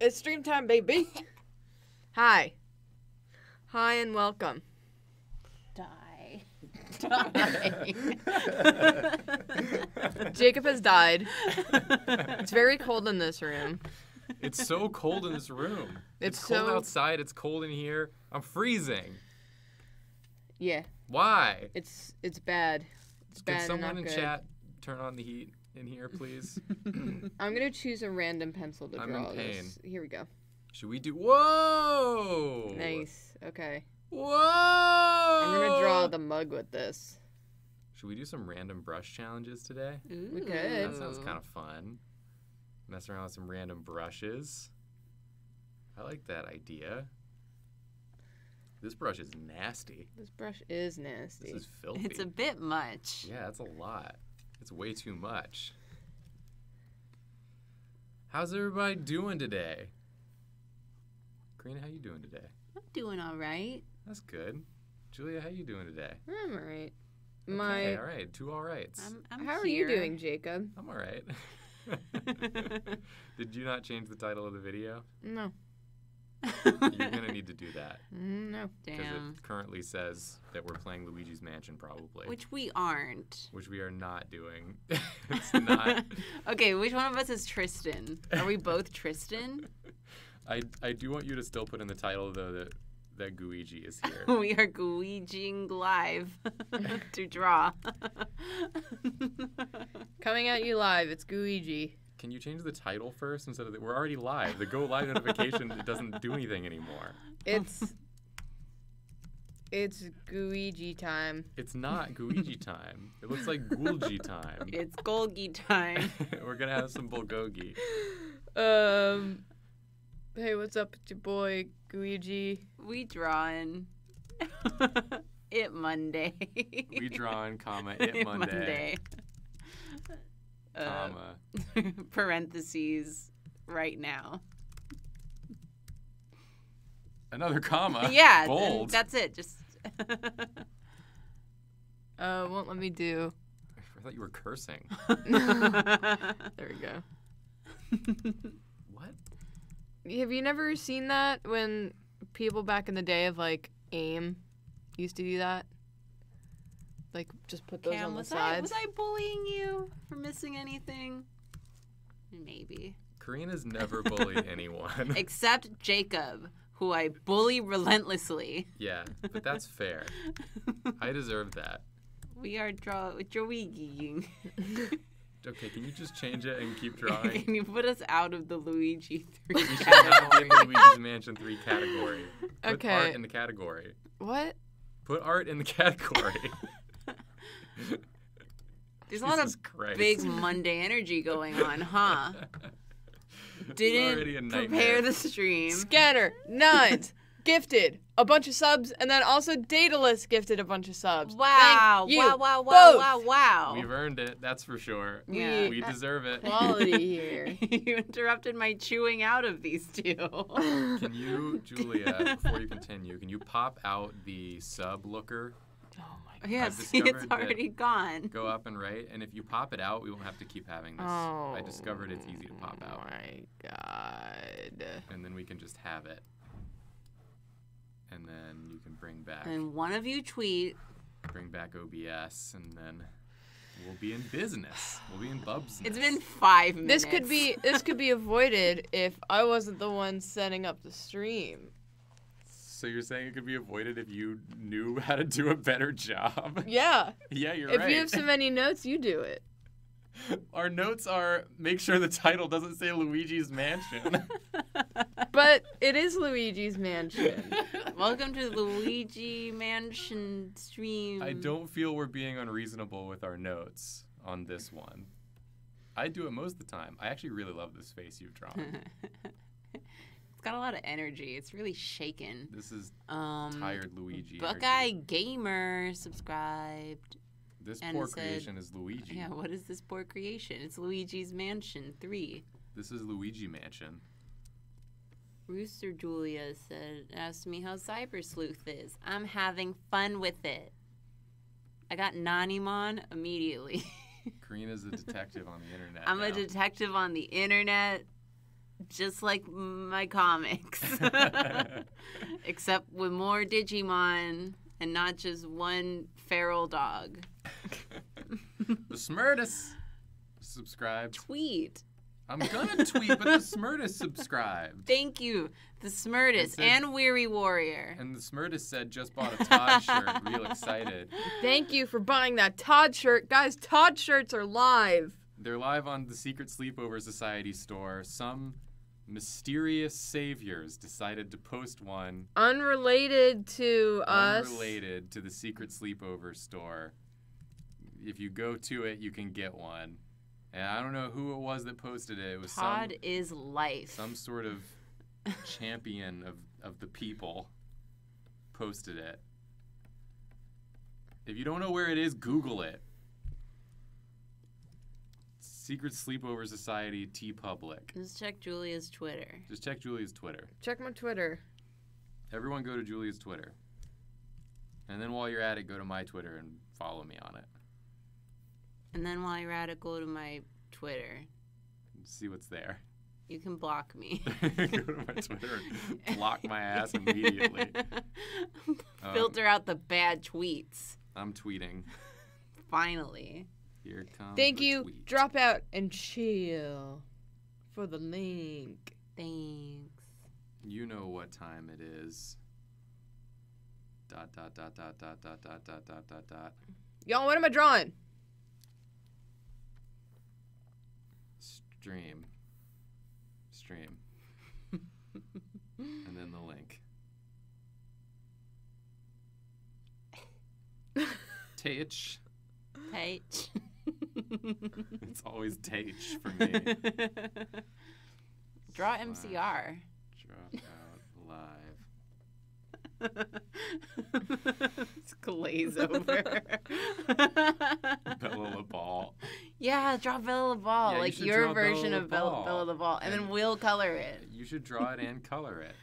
It's stream time, baby. Hi. Hi and welcome. Die. Die. Jacob has died. It's very cold in this room. It's so cold in this room. It's It's, cold so- outside. It's cold in here. I'm freezing. Yeah, Why? it's it's bad. It's Can bad and someone not in good. chat turn on the heat in here, please? I'm gonna choose a random pencil to I'm in draw pain. this. Here we go. Should we do? Whoa! Nice. Okay. Whoa! I'm gonna draw the mug with this. Should we do some random brush challenges today? We could. That sounds kind of fun. Mess around with some random brushes. I like that idea. This brush is nasty. This brush is nasty. This is filthy. It's a bit much. Yeah, that's a lot. It's way too much. How's everybody doing today? Karina, how you doing today? I'm doing all right. That's good. Julia, how you doing today? I'm alright. Okay, My. all right. Two all rights. I'm, I'm How are you doing, Jacob? I'm all right. Did you not change the title of the video? No. You're gonna need to do that Mm, No. because Damn. it currently says that we're playing Luigi's Mansion, probably, which, Which we aren't. Which we are not doing. it's not. okay, which one of us is Tristan? Are we both Tristan? I I do want you to still put in the title though that that Guigi is here. we are Guijiing live to draw. Coming at you live. It's Guiji. Can you change the title first instead of the, we're already live? The go live notification it doesn't do anything anymore. It's. it's Guiji time. It's not Guigi time. It looks like Gulgi time. it's Golgi time. we're gonna have some bulgogi. Um. Hey, what's up, with your boy Guiji? We drawing. it Monday. We drawing, comma it Monday, Uh, comma. parentheses right now. Another comma. yeah, Bold. that's it. Just Uh, won't let me do. I thought you were cursing. There we go. What? Have you never seen that when people back in the day of like AIM used to do that? Like just put those Cam, on the was I was I bullying you for missing anything? Maybe. Karina's never bullied anyone. Except Jacob, who I bully relentlessly. yeah, but that's fair. I deserve that. we are draw drawing. Okay, can you just change it and keep drawing? Can you put us out of the Luigi three We should not be in the Luigi's Mansion 3 category. Put Okay. art in the category. what? Put art in the category. There's a lot of Christ. big Monday energy going on, huh? already a Didn't nightmare. prepare the stream. Scanner nines gifted a bunch of subs, and then also Daedalus gifted a bunch of subs. Wow! Thank you Wow! Wow! Wow! both. Wow! Wow! We've earned it, that's for sure. Yeah. We uh, deserve it. Quality here. you interrupted my chewing out of these two. Can you, Julia, before you continue, can you pop out the sub looker? Oh. Oh my yes, discovered it's that- already gone. Go up and right, and if you pop it out, we won't have to keep having this. Oh. I discovered it's easy to oh pop out, Oh my god. and then we can just have it. And then you can bring back And one of you tweet. bring back OBS, and then we'll be in business. We'll be in Bubs. It's been five minutes. This could be this could be avoided if I wasn't the one setting up the stream. So you're saying it could be avoided if you knew how to do a better job? Yeah. yeah, you're if right. If you have so many notes, you do it. Our notes are make sure the title doesn't say Luigi's Mansion. But it is Luigi's Mansion. Welcome to the Luigi Mansion stream. I don't feel we're being unreasonable with our notes on this one. I do it most of the time. I actually really love this face you've drawn. Got a lot of energy. It's really shaken. This is Um, tired Luigi. Buckeye energy. Gamer subscribed. This and poor said- creation is Luigi. Yeah, what is this poor creation? It's Luigi's Mansion 3. This is Luigi Mansion. Rooster Julia said, asked me how Cyber Sleuth is. I'm having fun with it. I got Nanimon immediately. Karina's a detective on the internet. I'm a detective on the internet. Just like my comics, except with more Digimon and not just one feral dog. the Smurtus subscribed. Tweet. I'm gonna tweet, but the Smurtus subscribed. Thank you, the Smurtus said- and Weary Warrior. And the Smurtus said just bought a Todd shirt, real excited. Thank you for buying that Todd shirt. Guys, Todd shirts are live. They're live on the Secret Sleepover Society store. Some mysterious saviors decided to post one Unrelated to us. unrelated to the Secret Sleepover store. If you go to it, you can get one. And I don't know who it was that posted it. It was Todd some is life. some sort of champion of, of the people posted it. If you don't know where it is, Google it. Secret Sleepover Society TeePublic. Just check Julia's Twitter. Just check Julia's Twitter. Check my Twitter. Everyone go to Julia's Twitter. And then while you're at it, go to my Twitter and follow me on it. And then while you're at it, go to my Twitter. See what's there. You can block me. go to my Twitter and block my ass immediately. Um, Filter out the bad tweets. I'm tweeting. Finally. Here comes Thank you. tweet. Drop out and chill for the link. Thanks. You know what time it is. Dot dot dot dot dot dot dot dot dot dot dot. Y'all, what am I drawing? Stream. Stream. and then the link. Tach. Page. It's always Tach for me. Draw Slash MCR. Drop out live. it's glaze over. Bella LaBall. yeah, draw Bella Ball, Yeah, you like should your draw Bella version of Bella. Bella the Ball, and, then we'll color it. You should draw it and color it.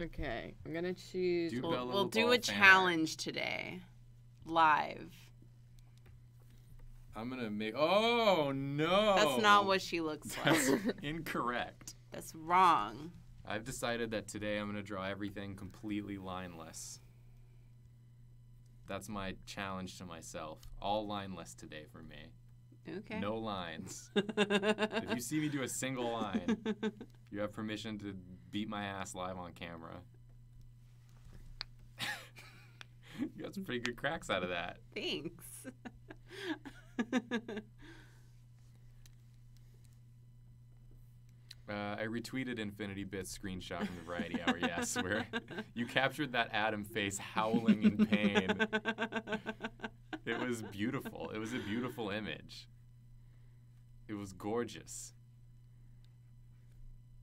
Okay, I'm gonna choose. Do We'll, we'll do a art. challenge today, live. I'm gonna make. Oh no! That's not what she looks That's like. incorrect. That's wrong. I've decided that today I'm gonna draw everything completely lineless. That's my challenge to myself. All lineless today for me. Okay. No lines. if you see me do a single line, you have permission to beat my ass live on camera. you got some pretty good cracks out of that. Thanks. Uh, I retweeted Infinity Bits screenshot from the Variety Hour, yes, where you captured that Adam face howling in pain. It was beautiful. It was a beautiful image. It was gorgeous.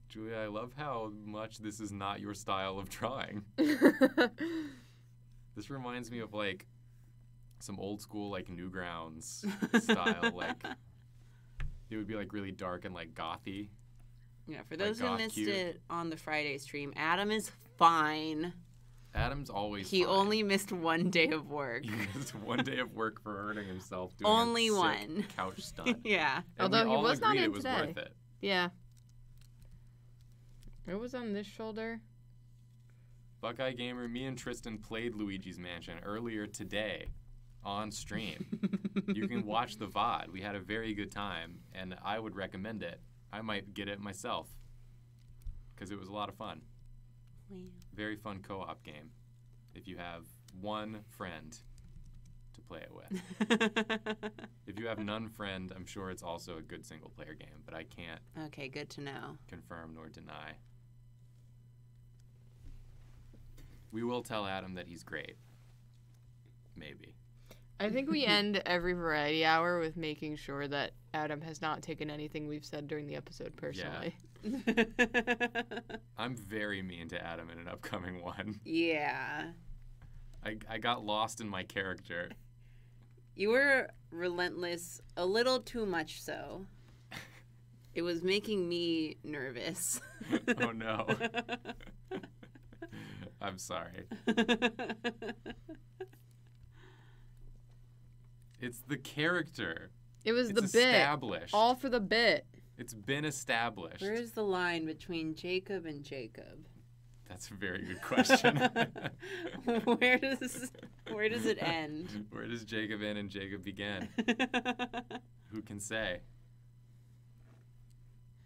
Julia, I love how much this is not your style of drawing. This reminds me of like some old school like Newgrounds style, like it would be like really dark and like gothy. yeah, for Like those who goth missed cute. it on the Friday stream, Adam is fine. Adam's always He fine. only missed one day of work. He missed one day of work for hurting himself doing Only a sick one. couch stunt. yeah. And Although we he all was not in it was today. worth it. yeah. It was on this shoulder. Buckeye Gamer, me and Tristan played Luigi's Mansion earlier today on stream. you can watch the VOD. We had a very good time, and I would recommend it. I might get it myself because it was a lot of fun. Very fun co op game if you have one friend to play it with. If you have none friend, I'm sure it's also a good single player game, but I can't okay, good to know. confirm nor deny. We will tell Adam that he's great. Maybe. I think we end every variety hour with making sure that Adam has not taken anything we've said during the episode personally. I'm very mean to Adam in an upcoming one. yeah. I, I got lost in my character. You were relentless, a little too much so. It was making me nervous. oh no. I'm sorry. It's the character. It was It's the bit. established. All for the bit. It's been established. Where's the line between Jacob and Jacob? That's a very good question. where does where does it end? Where does Jacob end and Jacob begin? Who can say?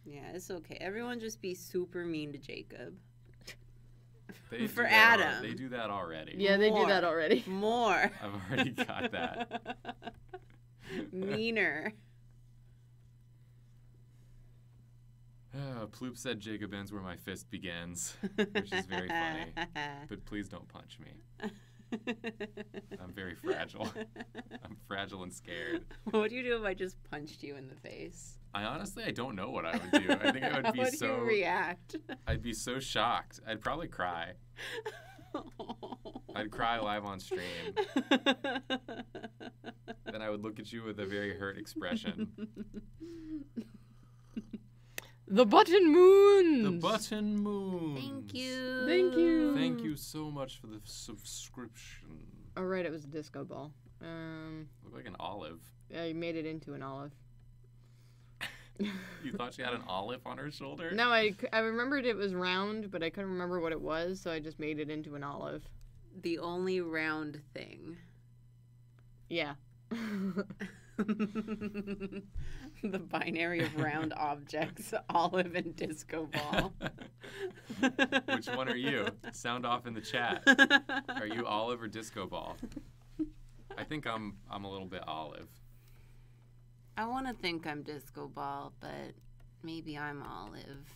yeah, it's okay. Everyone just be super mean to Jacob. They For that al- Adam. they do that already. Yeah, they do that already. More. I've already got that. Meaner. Uh, Ploop said Jacob ends where my fist begins, which is very funny. But please don't punch me. I'm very fragile. I'm fragile and scared. what would you do if I just punched you in the face? I honestly I don't know what I would do. I think I would be How would so you react? I'd be so shocked. I'd probably cry. I'd cry live on stream. Then I would look at you with a very hurt expression. The button moons. The button moon. Thank you. Thank you. Thank you so much for the subscription. Oh right, it was a disco ball. Um, Look like an olive. yeah, you made it into an olive. You thought she had an olive on her shoulder? No, I, I remembered it was round, but I couldn't remember what it was, so I just made it into an olive. The only round thing. Yeah. the binary of round objects, olive and disco ball. Which one are you? Sound off in the chat. Are you olive or disco ball? I think I'm I'm a little bit olive. I want to think I'm disco ball, but maybe I'm olive.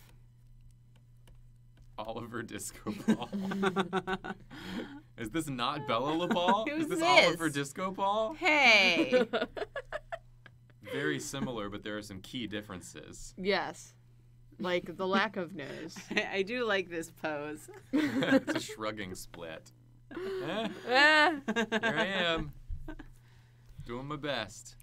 Oliver Disco Ball. Is this not Bella LaBall? Is Who's this this? Oliver Disco Ball? hey. Very similar, but there are some key differences. yes. Like the lack of nose. I, I do like this pose. it's a shrugging split. Eh, here I am, doing my best,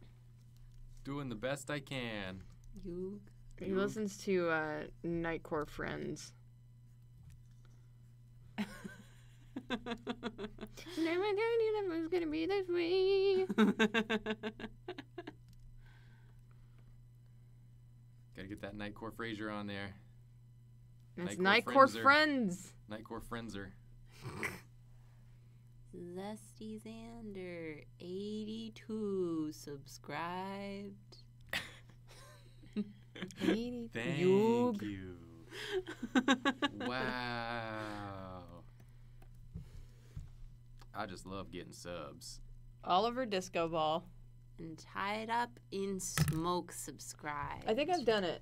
doing the best I can. You. He listens to uh, Nightcore Friends. Never knew that it was gonna be this way. Gotta get that Nightcore Fraser on there. It's Nightcore Nightcore Friendser. Friends. Nightcore Frenzer. Zesty Xander, 82 subscribed. Thank Yoog. you. Wow. I just love getting subs. Oliver Disco Ball. and tied up in smoke subscribed. I think I've done it.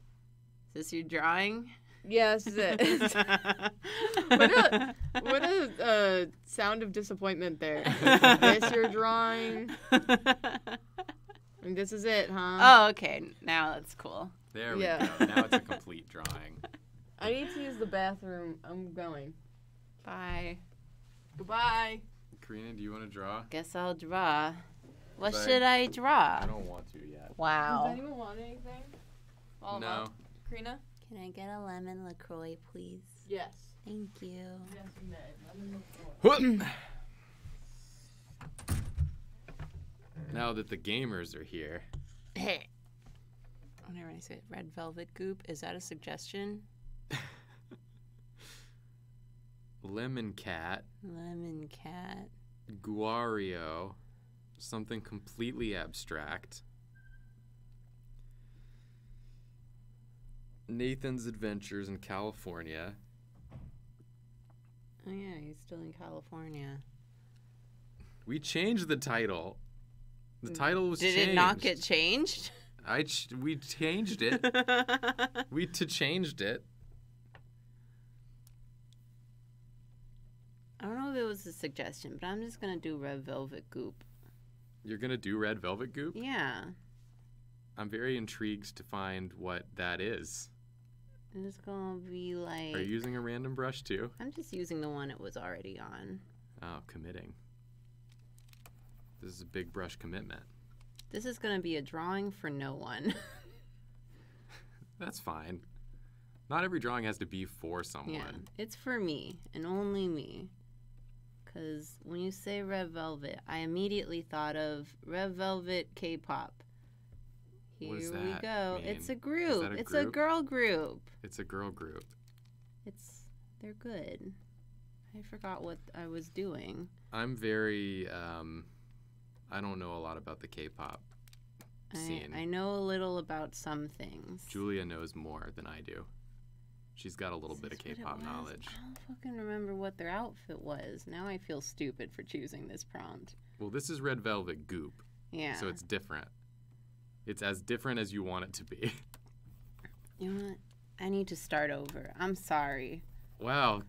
Is this your drawing? Yeah, this is it. what a what a uh, sound of disappointment there. Is this your drawing? And this is it, huh? oh, okay. Now that's cool. There we Yeah. go. Now it's a complete drawing. I need to use the bathroom. I'm going. Bye. Goodbye. Karina, do you want to draw? Guess I'll draw. What But- should I draw? I don't want to yet. Wow. Does Wow. anyone want anything? All no. up. Karina? Can I get a lemon LaCroix, please? Yes. Thank you. Yes, you may. now that the gamers are here, Hey. Whenever I say red velvet goop, is that a suggestion? Lemon Cat, Lemon cat. Guario, something completely abstract. Nathan's Adventures in California. Oh yeah, he's still in California. We changed the title. The title was Did changed. it not get changed? I ch- we changed it. we to changed it. I don't know if it was a suggestion, but I'm just gonna do red velvet goop. You're gonna do Red Velvet Goop. Yeah, I'm very intrigued to find what that is. It's gonna be like. Are you using a random brush too? I'm just using the one it was already on. Oh, committing. This is a big brush commitment. This is gonna be a drawing for no one. That's fine. Not every drawing has to be for someone. yeah, it's for me and only me. Because when you say red velvet, I immediately thought of red velvet K-pop. Here we go. It's a group. a it's a girl group. It's a girl group. It's they're good. I forgot what I was doing. I'm very. Um, I don't know a lot about the K-pop I, scene. I know a little about some things. Julia knows more than I do. She's got a little Is bit of this K-pop knowledge. I don't fucking remember what their outfit was. Now I feel stupid for choosing this prompt. Well, this is Red Velvet Goop, Yeah. so it's different. It's as different as you want it to be. you know what? I need to start over. I'm sorry. wow,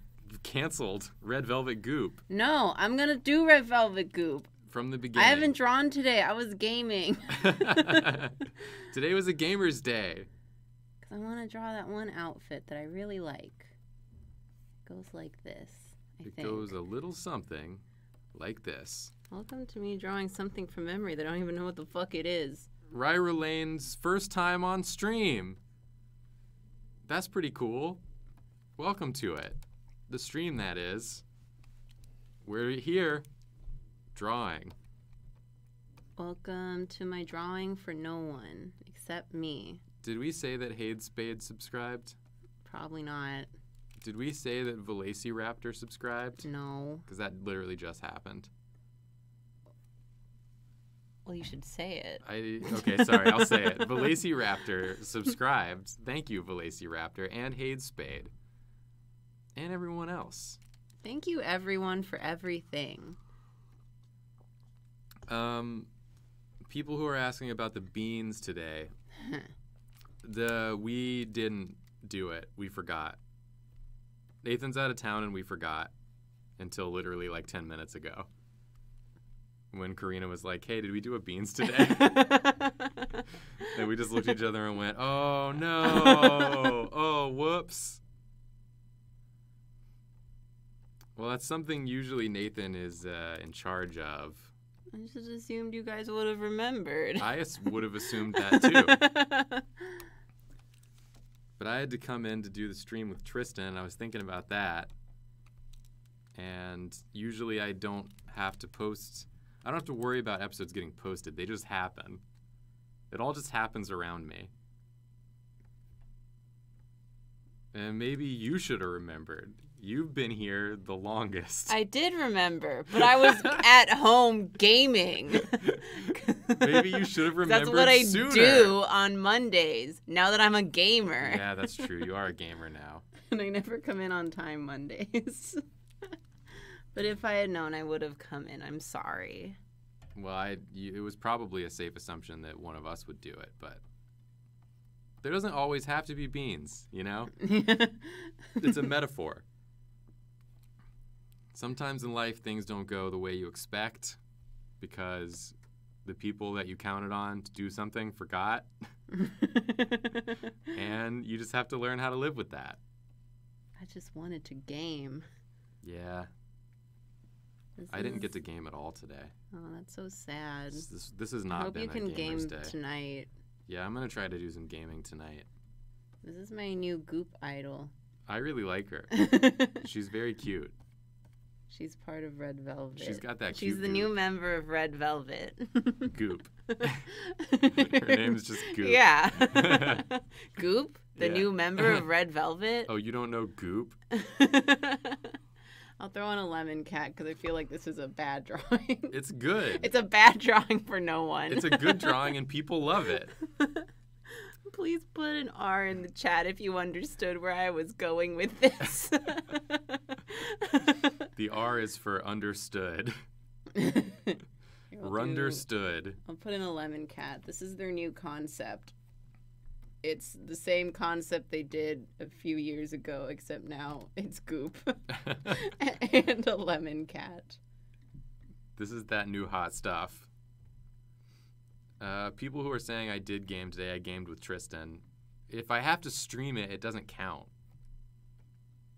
canceled Red Velvet Goop No, I'm gonna do Red Velvet Goop. from the beginning. I haven't drawn today. I was gaming. Today was a gamer's day. Cause I want to draw that one outfit that I really like. It goes like this. I It think. goes a little something like this. Welcome to me drawing something from memory that I don't even know what the fuck it is. Ryra Lane's first time on stream. That's pretty cool. Welcome to it. The stream, that is. We're here drawing. Welcome to my drawing for no one except me. Did we say that Hade Spade subscribed? Probably not. Did we say that Velociraptor subscribed? No. Because that literally just happened. Well, you should say it. I okay, sorry, I'll say it. Velociraptor subscribed. Thank you, Velociraptor, and Hade Spade, and everyone else. Thank you, everyone, for everything. Um, people who are asking about the beans today. the we didn't do it. We forgot. Nathan's out of town, and we forgot until literally like ten minutes ago. When Karina was like, "Hey, did we do a beans today?" and we just looked at each other and went, "Oh no! oh whoops!" Well, that's something usually Nathan is uh, in charge of. I just assumed you guys would have remembered. I would have assumed that too. But I had to come in to do the stream with Tristan. and I was thinking about that. And usually I don't have to post, I don't have to worry about episodes getting posted. They just happen. It all just happens around me. And maybe you should have remembered. You've been here the longest. I did remember, but I was at home gaming. Maybe you should have remembered. That's what I sooner. do on Mondays. Now that I'm a gamer, yeah, that's true. You are a gamer now. and I never come in on time Mondays. But if I had known, I would have come in. I'm sorry. Well, I you, it was probably a safe assumption that one of us would do it, but there doesn't always have to be beans, you know? It's a metaphor. Sometimes in life things don't go the way you expect because the people that you counted on to do something forgot, and you just have to learn how to live with that. I just wanted to game. Yeah, This I didn't is- get to game at all today. Oh, that's so sad. This, this, this has I not hope been you can game day. tonight. Yeah, I'm gonna try to do some gaming tonight. This is my new goop idol. I really like her. She's very cute. She's part of Red Velvet. She's got that She's the new member of Red Velvet. goop. Her name's just Goop. Yeah. Goop, the Yeah. new member of Red Velvet. Oh, you don't know Goop? I'll throw in a lemon cat because I feel like this is a bad drawing. It's good. It's a bad drawing for no one. It's a good drawing and people love it. Please put an R in the chat if you understood where I was going with this. The R is for understood. Here, I'll do- Runderstood. I'll put in a lemon cat. This is their new concept. It's the same concept they did a few years ago, except now it's goop and a lemon cat. This is that new hot stuff. Uh, people who are saying I did game today, I gamed with Tristan. If I have to stream it, it doesn't count.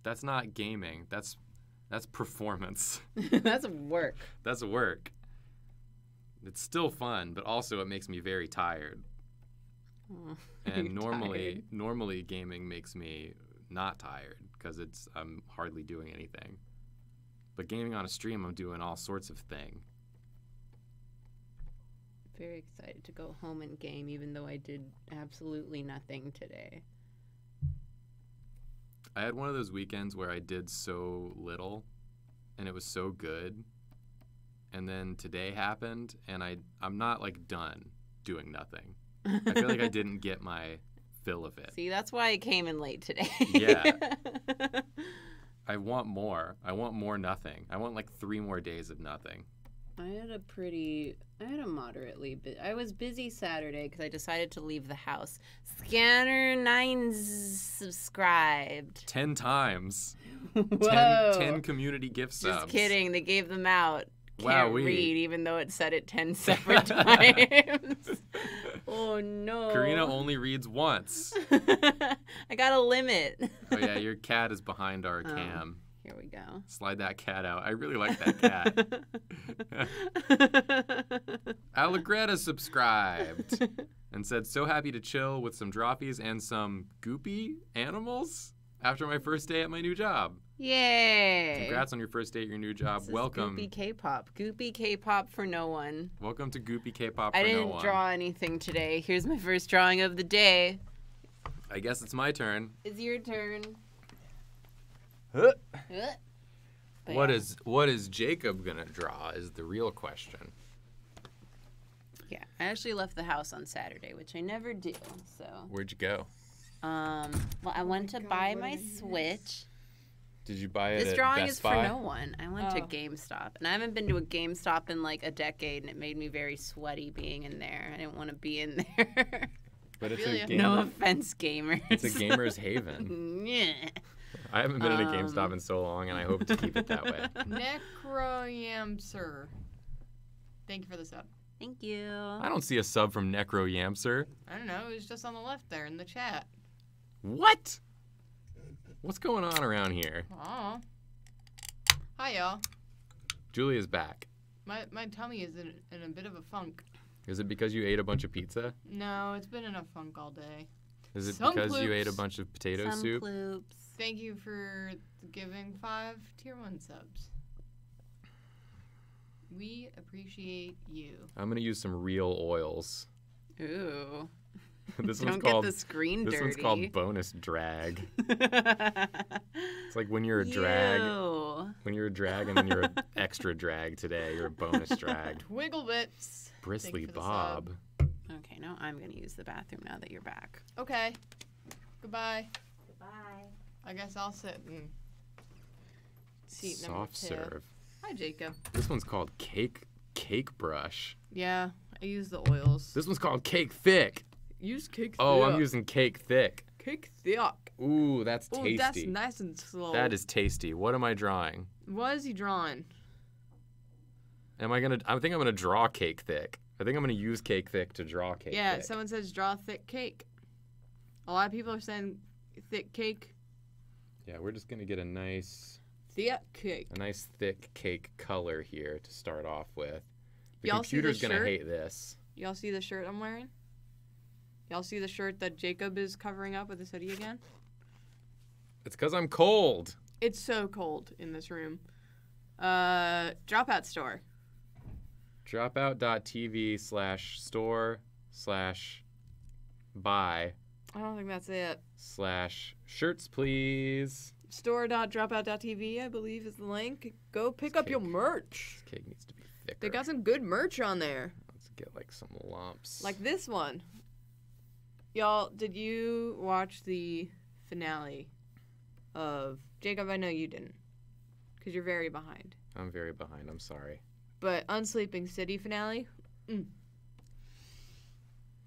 That's not gaming. That's that's performance. That's work. That's work. It's still fun, but also it makes me very tired. And normally, tired. normally gaming makes me not tired because it's I'm hardly doing anything. But gaming on a stream, I'm doing all sorts of thing. very excited to go home and game, even though I did absolutely nothing today. I had one of those weekends where I did so little and it was so good. And then today happened and I I'm not like done doing nothing. I feel like I didn't get my fill of it. See, that's why I came in late today. Yeah. I want more. I want more nothing. I want like 3 more days of nothing. I had a pretty, I had a moderately, bu- I was busy Saturday because I decided to leave the house. Scanner nines subscribed. 10 times. 10, Whoa. 10 community gift subs. Just kidding. They gave them out. Wow, Can't we read, even though it said it 10 separate times. oh, no. Karina only reads once. I got a limit. Oh yeah, your cat is behind our Oh. cam. Here we go. Slide that cat out. I really like that cat. Allegretta subscribed and said, "So happy to chill with some droppies and some goopy animals after my first day at my new job. Yay. Congrats on your first day at your new job. This is Welcome, Goopy K-pop. Goopy K-pop for no one. welcome to Goopy K-pop. For I didn't one. draw anything today. Here's my first drawing of the day. I guess it's my turn. It's your turn. Huh. What yeah. is what is Jacob gonna draw? Is the real question. Yeah, I actually left the house on Saturday, which I never do. So, Where'd you go? Um, well, I went to God, buy my? Switch. Did you buy it This at drawing Best is Buy? for no one. I went to Oh. GameStop, and I haven't been to a GameStop in like a decade, and it made me very sweaty being in there. I didn't want to be in there. But it's feel a gamer. no offense, gamers. It's a gamer's haven. yeah. I haven't been in a GameStop Um, in so long, and I hope to keep it that way. Necroyamser. Thank you for the sub. Thank you. I don't see a sub from Necro Yamser. I don't know. It was just on the left there in the chat. What? What's going on around here? Aw. Hi, y'all. Julia's back. My, my tummy is in, in a bit of a funk. Is it because you ate a bunch of pizza? No, it's been in a funk all day. Is it Some because you ate a bunch of potato Some soup? ploops. Thank you for giving five tier one subs. We appreciate you. I'm gonna use some real oils. Ooh. this Don't one's get called the screen this dirty. one's called bonus drag. It's like when you're a drag, Ew. when you're a drag, and then you're an extra drag today. You're a bonus drag. Wiggle bits. Bristly for the Bob. Okay, now I'm gonna use the bathroom now that you're back. Okay. Goodbye. Goodbye. I guess I'll sit and seat number Soft two. serve. Hi, Jacob. This one's called cake cake brush. Yeah, I use the oils. This one's called cake thick. Use cake. Thick. Oh, I'm using cake thick. cake thick. Ooh, that's Oh, tasty. that's nice and slow. That is tasty. What am I drawing? What is he drawing? Am I gonna? I think I'm gonna draw cake thick. I think I'm gonna use cake thick to draw cake yeah, thick. someone says draw thick cake. A lot of people are saying thick cake. Yeah, we're just gonna get a nice, Thick cake. a nice thick cake color here to start off with. The Y'all see the computer's gonna shirt? hate this. Y'all see the shirt I'm wearing? Y'all see the shirt that Jacob is covering up with his hoodie again? It's cause I'm cold. It's so cold in this room. Uh, Dropout store. Dropout.tv slash store slash buy I don't think that's it. slash shirts please. Store.dropout.tv, I believe, is the link. Go pick up your merch. This cake needs to be thicker. They got some good merch on there. Let's get like some lumps. Like this one. Y'all, did you watch the finale of Jacob? I know you didn't. Because you're very behind. I'm very behind. I'm sorry. But Unsleeping City finale? Mm.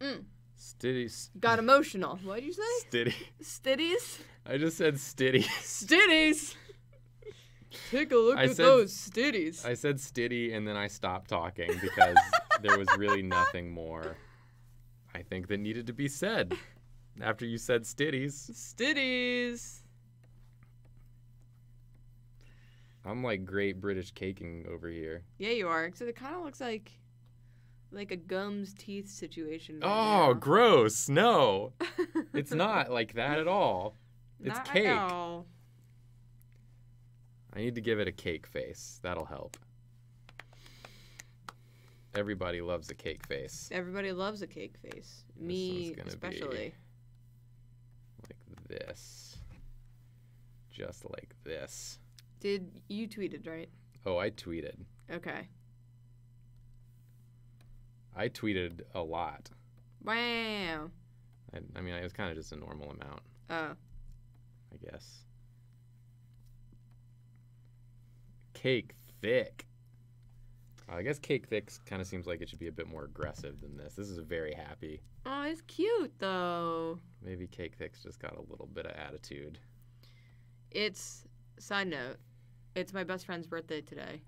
Mm. Stitty. Got emotional. What'd you say? Stitty. Stitties? I just said stitty. Stitties! Take a look I at said- those stitties. I said stitty and then I stopped talking because there was really nothing more I think that needed to be said after you said stitties. Stitties! I'm like great British caking over here. Yeah, you are. Except it kind of looks like like a gums teeth situation. right Oh, now. gross. No. It's not like that at all. It's Not cake. I need to give it a cake face. That'll help. Everybody loves a cake face. Everybody loves a cake face. Me especially. Like this. Just like this. Did you tweeted right? Oh, I tweeted. Okay. I tweeted a lot. Wow. I, I mean, it was kind of just a normal amount, Oh. I guess. Cake thick. I guess cake thick kind of seems like it should be a bit more aggressive than this. This is a very happy. Oh, it's cute though. Maybe cake thick's just got a little bit of attitude. It's side note. It's my best friend's birthday today.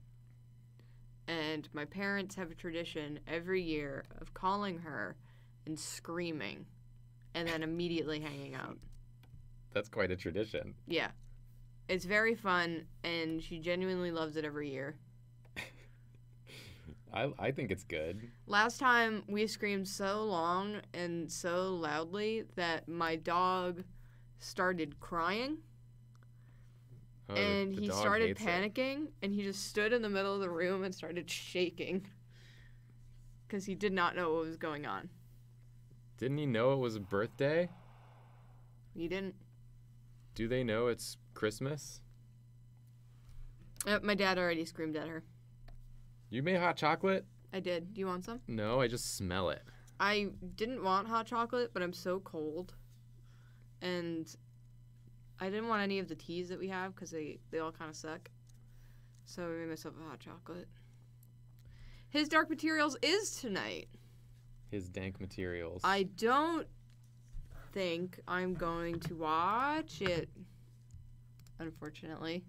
And my parents have a tradition every year of calling her and screaming and then immediately hanging out. That's quite a tradition. Yeah. It's very fun and she genuinely loves it every year. I, I think it's good. Last time we screamed so long and so loudly that my dog started crying Oh, and he started hates it. panicking and he just stood in the middle of the room and started shaking because he did not know what was going on. Didn't he know it was a birthday? He didn't. Do they know it's Christmas? Uh, my dad already screamed at her. You made hot chocolate? I did. Do you want some? No, I just smell it. I didn't want hot chocolate, but I'm so cold. And I didn't want any of the teas that we have because they, they all kind of suck. So I made myself a hot chocolate. His Dark Materials is tonight. His dank materials. I don't think I'm going to watch it, unfortunately.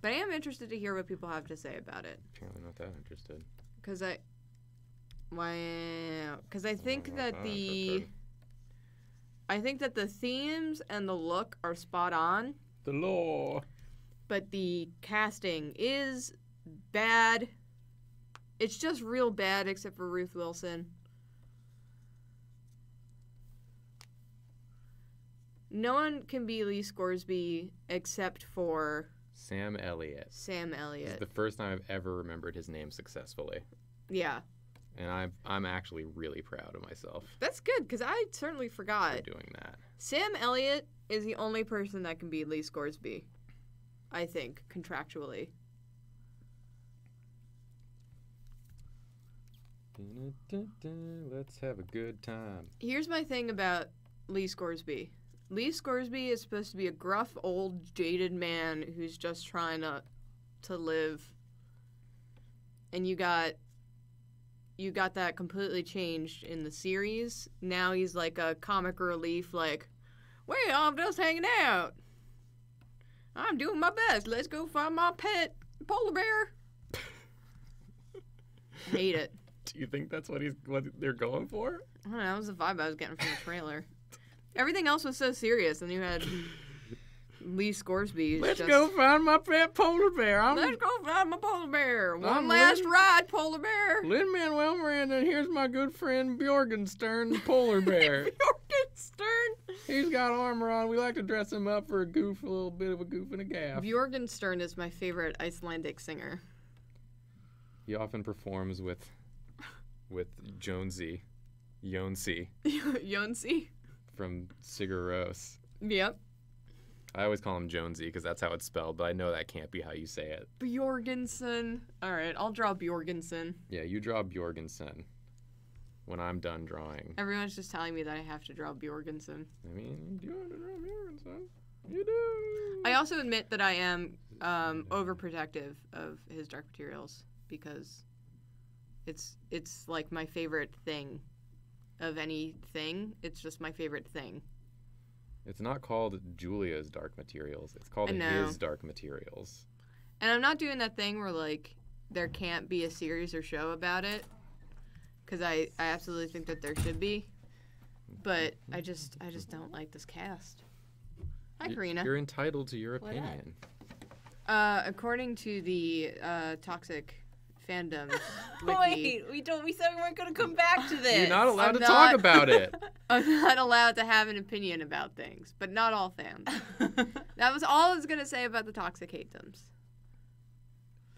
But I am interested to hear what people have to say about it. apparently not that interested. Because I. Wow. Because I think not that that the. interested. I think that the themes and the look are spot on, The law. but the casting is bad. It's just real bad, except for Ruth Wilson. No one can be Lee Scoresby except for Sam Elliott. Sam This is Elliott. the first time I've ever remembered his name successfully. Yeah, And I'm, I'm actually really proud of myself that's good because I certainly for forgot. doing that. Sam Elliott is the only person that can be Lee Scoresby, I think, contractually. Let's have a good time. Here's my thing about Lee Scoresby. Lee Scoresby is supposed to be a gruff, old, jaded man who's just trying to to live. And you got you got that completely changed in the series. Now he's like a comic relief like, "Well, I'm just hanging out. I'm doing my best. Let's go find my pet polar bear." Hate it. Do you think that's what he's what they're going for? I don't know. That was the vibe I was getting from the trailer. Everything else was so serious, and you had Lee Scoresby. who's just, go find my pet polar bear. Let's go find my polar bear. One I'm last ready. ride, polar bear. Lin Manuel Miranda, and here's my good friend Bjorgenstern, the polar bear. Bjorgenstern. He's got armor on. We like to dress him up for a goof, a little bit of a goof and a gaff. Bjorgenstern is my favorite Icelandic singer. He often performs with with Jonesy, Jonsi Jonsi. From Sigur Rós. Yep. I always call him Jonesy because that's how it's spelled, but I know that can't be how you say it. Bjorgensen. All right, I'll draw Bjorgensen. Yeah, you draw Bjorgensen when I'm done drawing. Everyone's just telling me that I have to draw Bjorgensen. I mean, you want to draw Bjorgensen? You do. I also admit that I am um, overprotective of his dark materials because it's it's like my favorite thing of anything. It's just my favorite thing. It's not called Julia's Dark Materials. It's called his Dark Materials. And I'm not doing that thing where like there can't be a series or show about it cuz I I absolutely think that there should be. But I just I just don't like this cast. Hi Y- Karina. You're entitled to your opinion. Uh according to the uh toxic fandom Wait, we don't. We said we weren't going to come back to this. You're not allowed I'm to talk about it. I'm not allowed to have an opinion about things, but not all fans. That was all I was gonna say about the toxic hatedoms.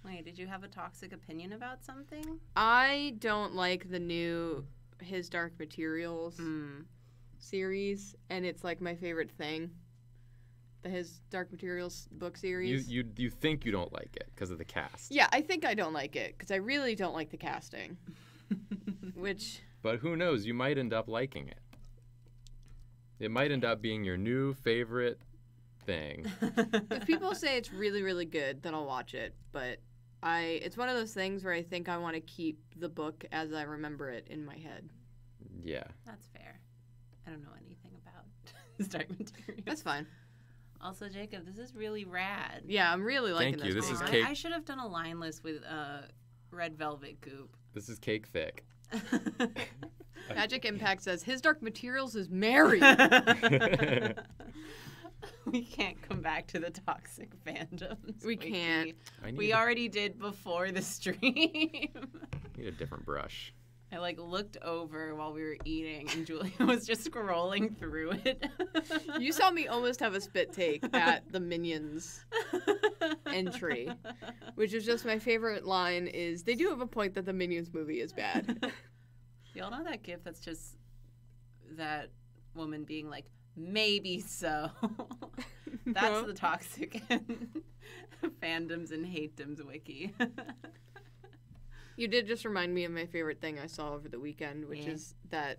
Wait, did you have a toxic opinion about something? I don't like the new His Dark Materials Mm. series, and it's like my favorite thing. The His Dark Materials book series. you you think you don't like it because of the cast. yeah, I think I don't like it because I really don't like the casting. Which But who knows? You might end up liking it. It might end up being your new favorite thing. if people say it's really really good, then I'll watch it. But I, it's one of those things where I think I want to keep the book as I remember it in my head. Yeah. That's fair. I don't know anything about dark materials. That's fine. Also, Jacob, this is really rad. Yeah, I'm really liking Thank you. this. This is book. I- cake. I, should have done a line list with uh, red velvet goop. This is cake thick. Magic Impact says his Dark Materials is married. we can't come back to the toxic fandoms. We Wiki. can't. I We already did before the stream. need a different brush. I like looked over while we were eating, and Julia was just scrolling through it. you saw me almost have a spit take at the Minions entry, which is just my favorite line. Is they do have a point that the Minions movie is bad. Y'all know that gif that's just that woman being like, maybe so. that's No. the toxic fandoms and hatedoms wiki. You did just remind me of my favorite thing I saw over the weekend, which Yeah. is that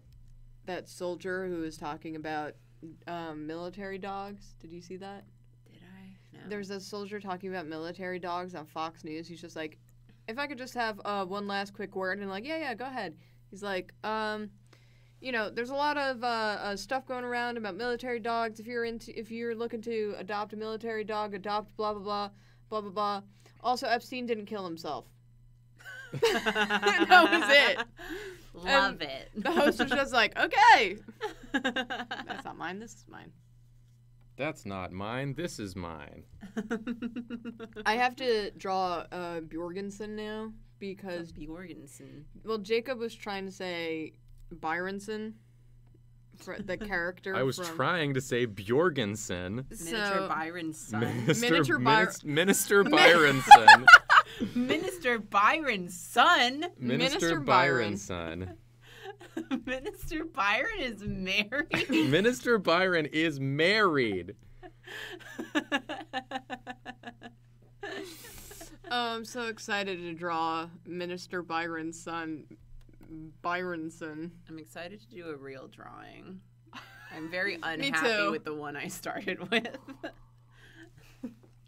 that soldier who was talking about um, military dogs. Did you see that? Did I? No. There's a soldier talking about military dogs on Fox News. He's just like, if I could just have uh, one last quick word, and like, yeah, yeah, go ahead. He's like, um, you know, there's a lot of uh, uh, stuff going around about military dogs. If you're into, if you're looking to adopt a military dog, adopt blah blah blah, blah blah blah. Also, Epstein didn't kill himself. that was it. Love And it. The host was just like, okay, that's not mine. This is mine. That's not mine. This is mine. I have to draw uh, Bjorgensen now because Bjorgensen. Well, Jacob was trying to say Byronson, for the character. I was from, trying to say Bjorgensen. Miniature So, Byron's son. Minister, Miniature By- Minister Byronson. Minister Byron's son. Minister Minister Byron. Byron's son. Minister Byron is married. Minister Byron is married. Oh, I'm so excited to draw Minister Byron's son, Byronson. I'm excited to do a real drawing. I'm very unhappy with the one I started with.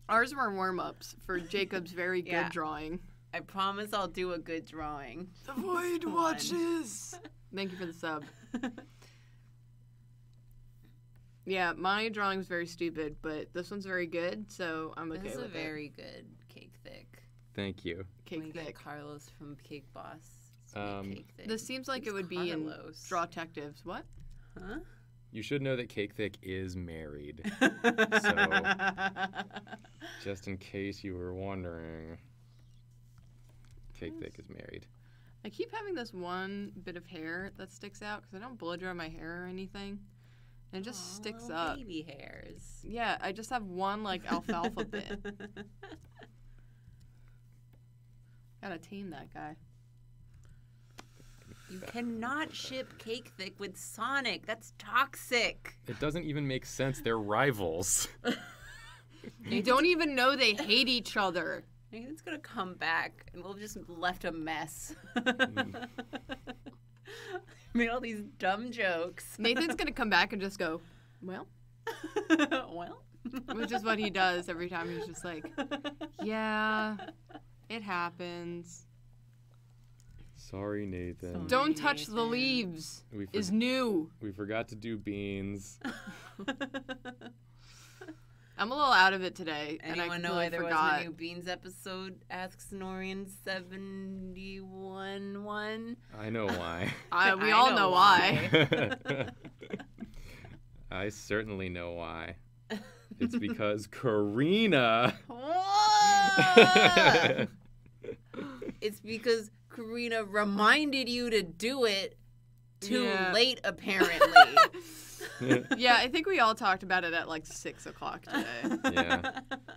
Ours were warm ups for Jacob's very good Yeah. drawing. I promise I'll do a good drawing. The void watches. Thank you for the sub. Yeah, my drawing was very stupid, but this one's very good, so I'm okay this is a with very good cake thick. Thank you. it. we Cake get thick. Carlos from Cake Boss. Um, cake thick. This seems like it Who's would be in Carlos? Draw Detectives. What? Huh? You should know that Cake Thick is married, so, just in case you were wondering. Cake Thick is married. I keep having this one bit of hair that sticks out because I don't blow dry my hair or anything. And it just sticks up. Baby hairs. Yeah, I just have one like alfalfa bit. Gotta tame that guy. You cannot ship Cake Thick with Sonic. That's toxic. It doesn't even make sense. They're rivals. They don't even know they hate each other. Nathan's gonna come back and we'll just left a mess. Made all these dumb jokes. Nathan's gonna come back and just go, well, well, which is what he does every time. He's just like, yeah, it happens. Sorry, Nathan. Sorry. Don't touch the leaves. We, for- Is new. we forgot to do beans. I'm a little out of it today, and I Anyone know completely why there forgot. was a new Beans episode? Asks Norian seventy one one. I know why. I, we I all know know why. I certainly know why. It's because Karina. It's because Karina reminded you to do it too Yeah. late, apparently. yeah, I think we all talked about it at like six o'clock today. Yeah.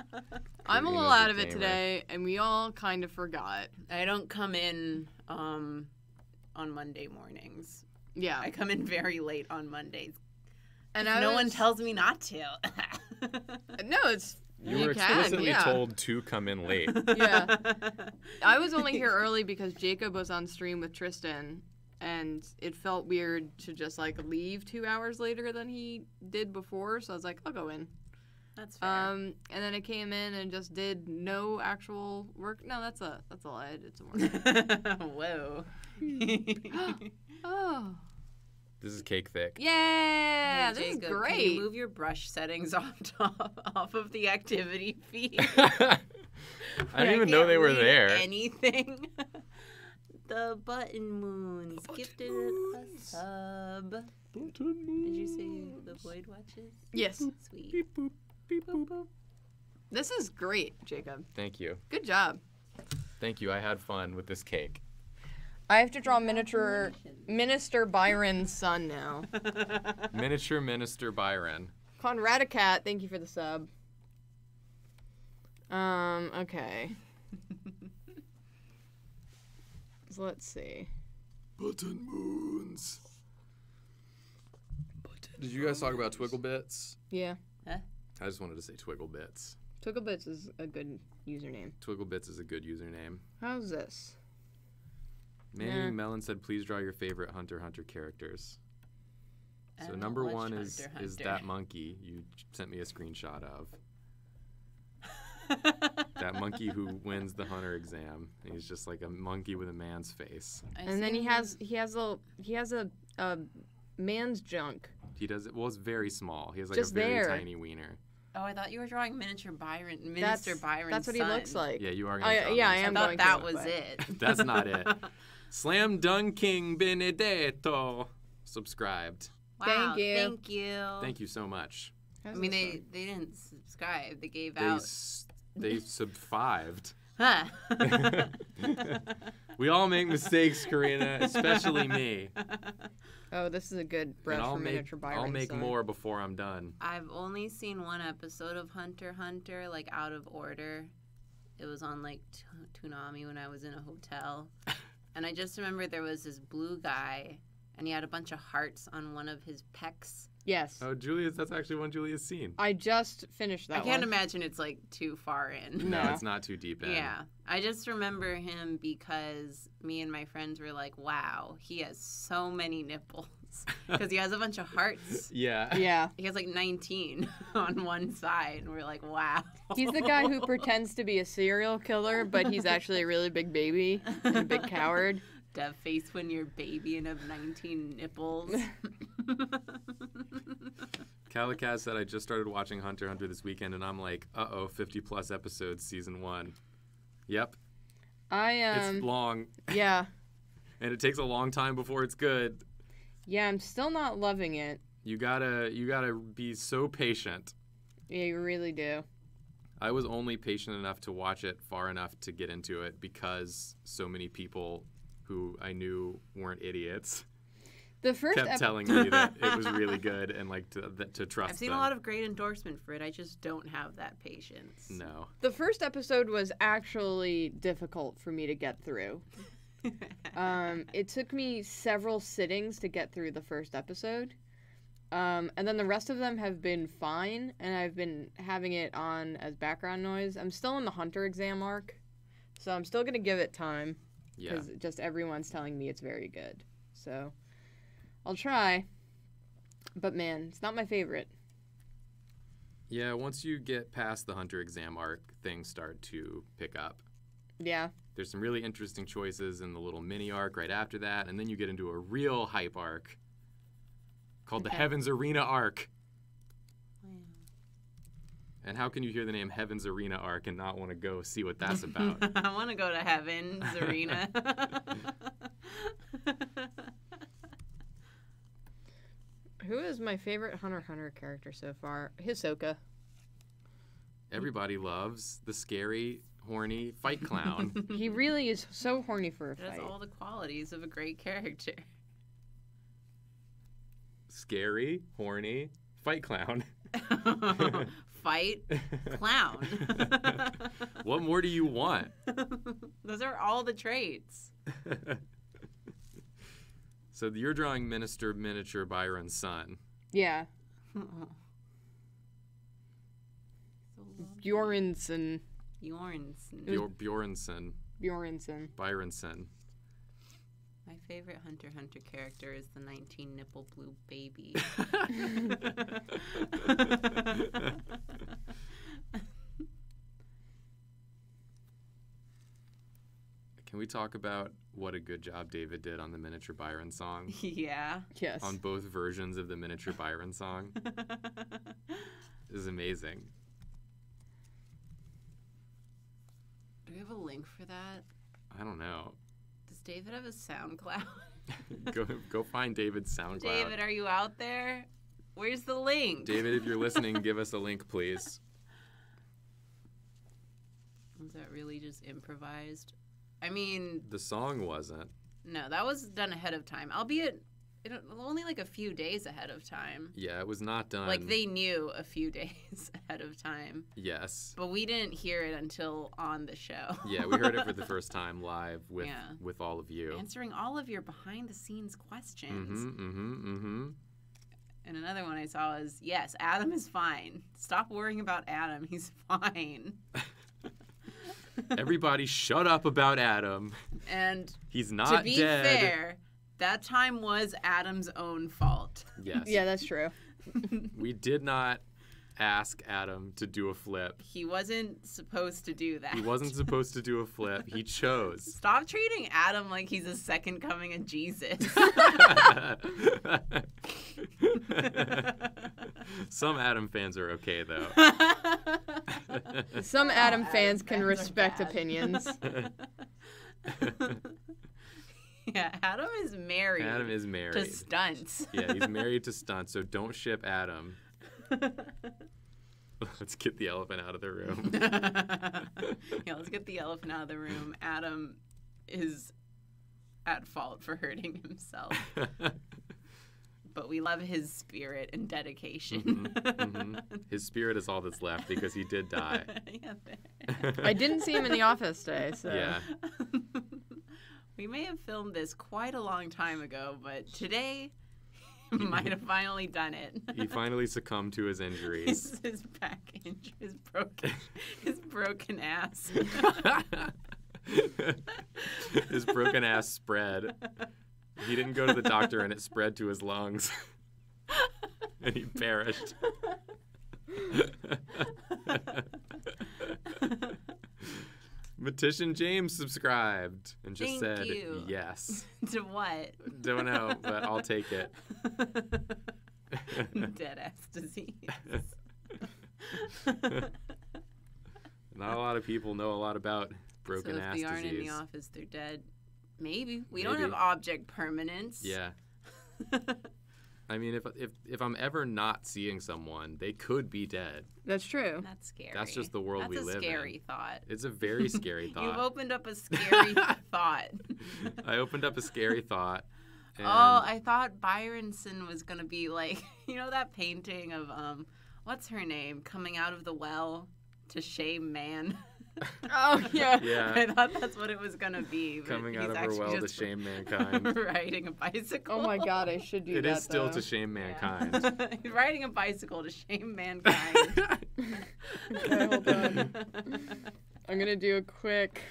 I'm a little out of it today, and we all kind of forgot. I don't come in um, on Monday mornings. Yeah, I come in very late on Mondays. and no I one tells me not to. No, it's You, you, were can. explicitly yeah. told to come in late. Yeah. I was only here early because Jacob was on stream with Tristan, and it felt weird to just like leave two hours later than he did before. So I was like, I'll go in. That's fair. Um, and then I came in and just did no actual work. No, that's a that's a lie. I did some work. Whoa. oh, This is cake thick. yeah, Hey, this Jacob, is Can great. you move your brush settings off top, off of the activity feed? I didn't even know they were there. Anything. the button moons gifted a sub. Did you say the Void watches? yes, Sweet. Beep, boop, beep, boop. this is great, Jacob. Thank you. Good job. Thank you. I had fun with this cake. I have to draw miniature Minister Byron's son now. Miniature Minister Byron. Conradicat, thank you for the sub. Um, okay. so let's see. Button moons. Button Did you guys talk about Twiggle Bits? Yeah, I just wanted to say Twiggle Bits. Twigglebits is a good username. Twiggle Bits is a good username. How's this? Manny Yeah. Mellon said, "Please draw your favorite Hunter Hunter characters." So number watch one is Hunter is that monkey you sent me a screenshot of. That monkey who wins the hunter exam. He's just like a monkey with a man's face. I And then he has he has a he has a a man's junk. He does it. Well, it's very small. He has like Just a very there. tiny wiener. Oh, I thought you were drawing miniature Byron, That's Minister Byron. that's what he looks like. Yeah, you are. Gonna yeah, draw yeah, I this. I am thought going that to, was but- it. That's not it. Slam dunking Benedetto. Subscribed. Wow, Thank you. Thank you. Thank you so much. I mean, this they, they didn't subscribe. They gave They out. s- they subfived. Huh. We all make mistakes, Karina, especially me. Oh, this is a good brush for make miniature Byron. I'll make son. more before I'm done. I've only seen one episode of Hunter Hunter, like out of order. It was on like T- Toonami when I was in a hotel, and I just remember there was this blue guy, and he had a bunch of hearts on one of his pecs. Yes, Oh, Julius, that's actually one Julia's seen. I just finished that I can't one. imagine it's like too far in. No, No. it's not too deep in. Yeah, I just remember him because me and my friends were like, "Wow, he has so many nipples," because he has a bunch of hearts. Yeah. yeah, He has like 19 on one side, and we're like, "Wow." he's the guy who pretends to be a serial killer, but he's actually a really big baby and a big coward. to have face when you're baby and have 19 nipples. Calicaz said I just started watching Hunter Hunter this weekend, and I'm like, uh oh, 50 plus episodes, season one. Yep, I it's um long, yeah and it takes a long time before it's good. Yeah I'm still not loving it. You gotta, you gotta be so patient. Yeah, you really do. I was only patient enough to watch it far enough to get into it because so many people who I knew weren't idiots The first kept ep- telling me that it was really good and like to that, to trust I've seen them. a lot of great endorsement for it. I just don't have that patience. no. the first episode was actually difficult for me to get through. Um, it took me several sittings to get through the first episode. Um, and then the rest of them have been fine, and I've been having it on as background noise. I'm still in the hunter exam arc, so I'm still gonna give it time Yeah. because just everyone's telling me it's very good. So I'll try. But man, it's not my favorite. Yeah, once you get past the hunter exam arc, things start to pick up. Yeah, There's some really interesting choices in the little mini arc right after that, and then you get into a real hype arc called the Heavens Arena arc. Wow. And how can you hear the name Heavens Arena arc and not want to go see what that's about? I want to go to heaven, Zarina. who is my favorite Hunter Hunter character so far? Hisoka. Everybody loves the scary, horny fight clown. He really is so horny for a It has fight. all the qualities of a great character. scary, horny fight clown. fight, clown. what more do you want? Those are all the traits. So you're drawing Minister Miniature Byron's son. Yeah, So lovely. Bjornsson. Bjornsson. Bjor- Bjornsson. Bjornsson. Byronson. My favorite Hunter Hunter character is the 19 nipple blue baby. Can we talk about what a good job David did on the Miniature Byron song? yeah. Yes. on both versions of the Miniature Byron song this is amazing. Do we have a link for that? I don't know. Does David have a SoundCloud? Go go find David's SoundCloud. David, are you out there? Where's the link? David, if you're listening, give us a link, please. Was that really just improvised? I mean, The song wasn't. no, that was done ahead of time, albeit it, only like a few days ahead of time. Yeah, it was not done. Like they knew a few days ahead of time, Yes. but we didn't hear it until on the show. Yeah, we heard it for the first time live with Yeah. with all of you. Answering all of your behind the scenes questions. Mm-hmm. Mm-hmm. Mm-hmm. And another one I saw was, yes, Adam is fine. Stop worrying about Adam. He's fine. Everybody, shut up about Adam. And He's to not be dead. fair, that time was Adam's own fault. Yes. Yeah, that's true. We did not ask Adam to do a flip. He wasn't supposed to do that. He wasn't supposed to do a flip. He chose. Stop treating Adam like he's a second coming of Jesus. Some Adam fans are okay though. Some Adam Adam fans can fans are respect opinions. yeah, Adam is married Adam is married to stunts. Yeah, he's married to stunts. so don't ship Adam. Let's get the elephant out of the room. yeah, let's get the elephant out of the room. Adam is at fault for hurting himself, but we love his spirit and dedication. Mhm, mhm. His spirit is all that's left because he did die. yeah, I didn't see him in the office today, so Yeah. We may have filmed this quite a long time ago, but today might have finally done it. He finally succumbed to his injuries. his, his back injury, his broken, his broken ass. his broken ass spread. He didn't go to the doctor and it spread to his lungs. and he perished. Matition James subscribed and just Thank said you. yes. to what? Don't know, but I'll take it. Dead ass disease. Not a lot of people know a lot about broken so if ass they aren't in the office, they're dead. Maybe we don't have object permanence. Yeah. I mean, if if if I'm ever not seeing someone, they could be dead. that's true. That's scary. That's just the world That's we a live in. scary thought. It's a very scary thought. You've opened up a scary thought. I opened up a scary thought. And Oh, I thought Byronson was gonna be like, you know, that painting of um, what's her name coming out of the well to shame man. Oh yeah. yeah, I thought that's what it was gonna be. but coming out he's of her actually well to shame mankind. riding a bicycle. Oh my god, I should do It It is still though. to shame mankind. he's riding a bicycle to shame mankind. Okay, hold on. I'm gonna do a quick.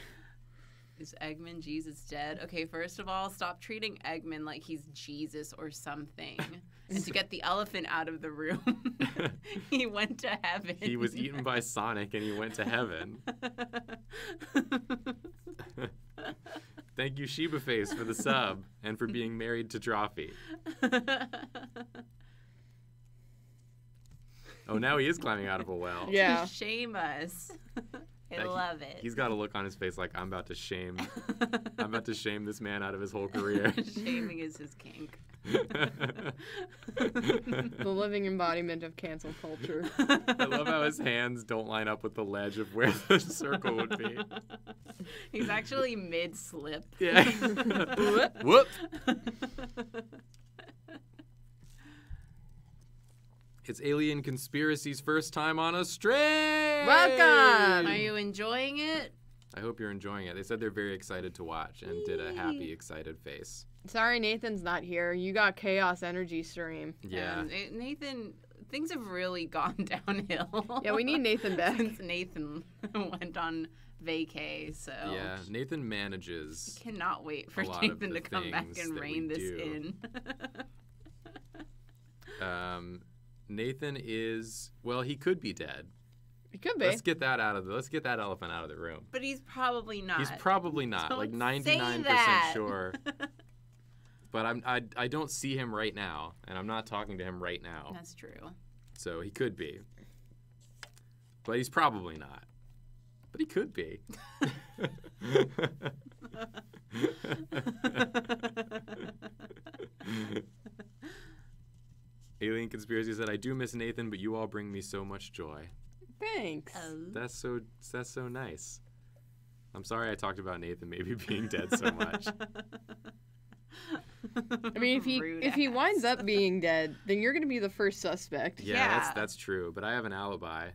Is Eggman Jesus dead? Okay, first of all, stop treating Eggman like he's Jesus or something. and to get the elephant out of the room, he went to heaven. he was eaten by Sonic and he went to heaven. Thank you, Sheba Face, for the sub and for being married to Drawfee. Oh, now he is climbing out of a well. Yeah. Shame us. I That he- love it. He's got a look on his face like I'm about to shame. I'm about to shame this man out of his whole career. Shaming is his kink. The living embodiment of cancel culture. I love how his hands don't line up with the ledge of where the circle would be. He's actually mid slip. Yeah. Whoop. It's Alien Conspiracy's first time on a stream. Welcome! Are you enjoying it? I hope you're enjoying it. They said they're very excited to watch and did a happy, excited face. Sorry, Nathan's not here. You got Chaos Energy Stream. Yeah. Um, Nathan, things have really gone downhill. Yeah, we need Nathan back. Since Nathan went on vacay, so Yeah. Nathan manages. cannot wait for A lot of Nathan to come back and that we rein this do. in. Um, Nathan is well. He could be dead. It could be. Let's get that out of the. Let's get that elephant out of the room. but he's probably not. He's probably not. Don't like ninety nine percent sure. But I'm I, I don't see him right now, and I'm not talking to him right now. That's true. So he could be. But he's probably not. But he could be. Alien Conspiracy said, I do miss Nathan, but you all bring me so much joy. Thanks. Oh. That's so that's so nice. I'm sorry I talked about Nathan maybe being dead so much. I mean, if he Rude if he winds up being dead, then you're gonna be the first suspect. Yeah, that's that's true. But I have an alibi.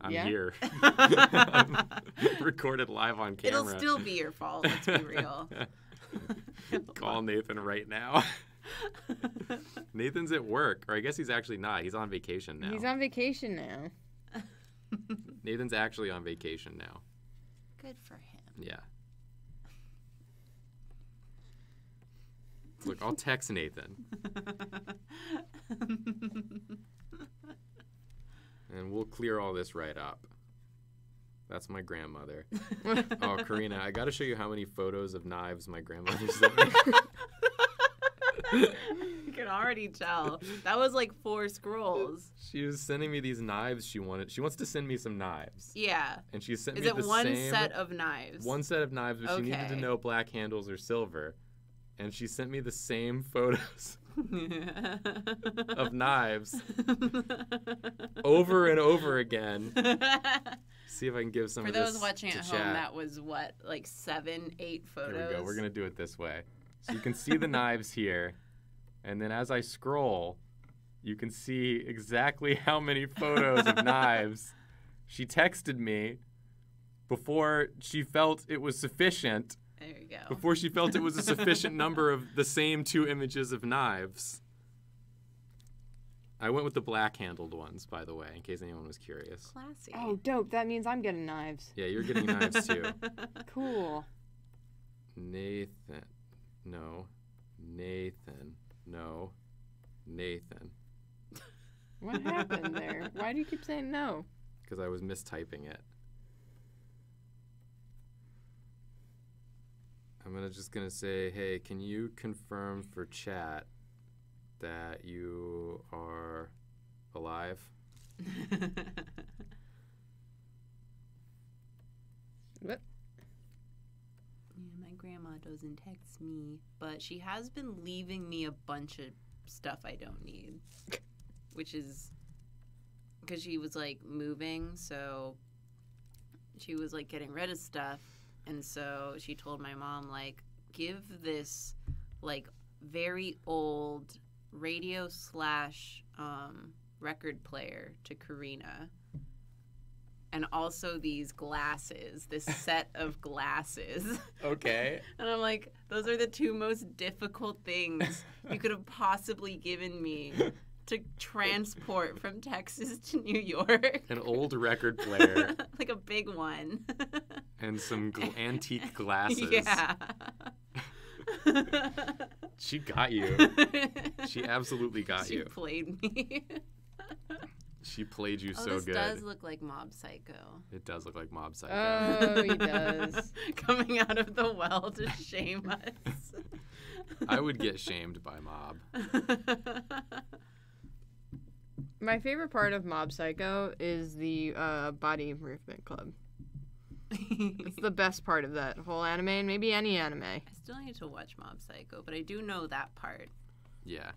I'm Yeah? here. I'm recorded live on camera. It'll still be your fault. Let's be real. Call Nathan right now. Nathan's at work, or I guess he's actually not. He's on vacation now. He's on vacation now. Nathan's actually on vacation now. Good for him. Yeah. Look, I'll text Nathan, and we'll clear all this right up. That's my grandmother. Oh, Karina, I got to show you how many photos of knives my grandmother sent me. You can already tell. That was like four scrolls. She was sending me these knives she wanted. She wants to send me some knives, Yeah. and she sent me. Is me it the one same set of knives? one set of knives, but she needed to know black handles or silver, and she sent me the same photos of knives over and over again. See if I can give some For of those watching to at home, chat. that was what, like seven, eight photos. Here we go. We're gonna do it this way. So you can see the knives here, and then as I scroll, you can see exactly how many photos of knives she texted me before she felt it was sufficient. There you go. Before she felt it was a sufficient number of the same two images of knives. I went with the black handled ones, by the way, in case anyone was curious. Classy. Oh, dope. That means I'm getting knives. Yeah, you're getting knives too. Cool. Nathan. No. Nathan. No. Nathan. What happened there? Why do you keep saying no? Because I was mistyping it. I'm gonna just gonna say, hey, can you confirm for chat that you are alive? What? Grandma doesn't text me, but she has been leaving me a bunch of stuff I don't need, which is because she was like moving, so she was like getting rid of stuff, and so she told my mom like give this like very old radio slash um, record player to Karina. And also these glasses, this set of glasses. Okay. And I'm like, those are the two most difficult things you could have possibly given me to transport from Texas to New York. An old record player like a big one. and some gl- antique glasses. Yeah. She got you. She absolutely got she you. played me. She played you oh, so this good. does look like Mob Psycho. It does look like Mob Psycho. Oh, he does. Coming out of the well to shame us. I would get shamed by Mob. My favorite part of Mob Psycho is the uh, body movement club. It's the best part of that whole anime, and maybe any anime. I still need to watch Mob Psycho, but I do know that part. Yeah.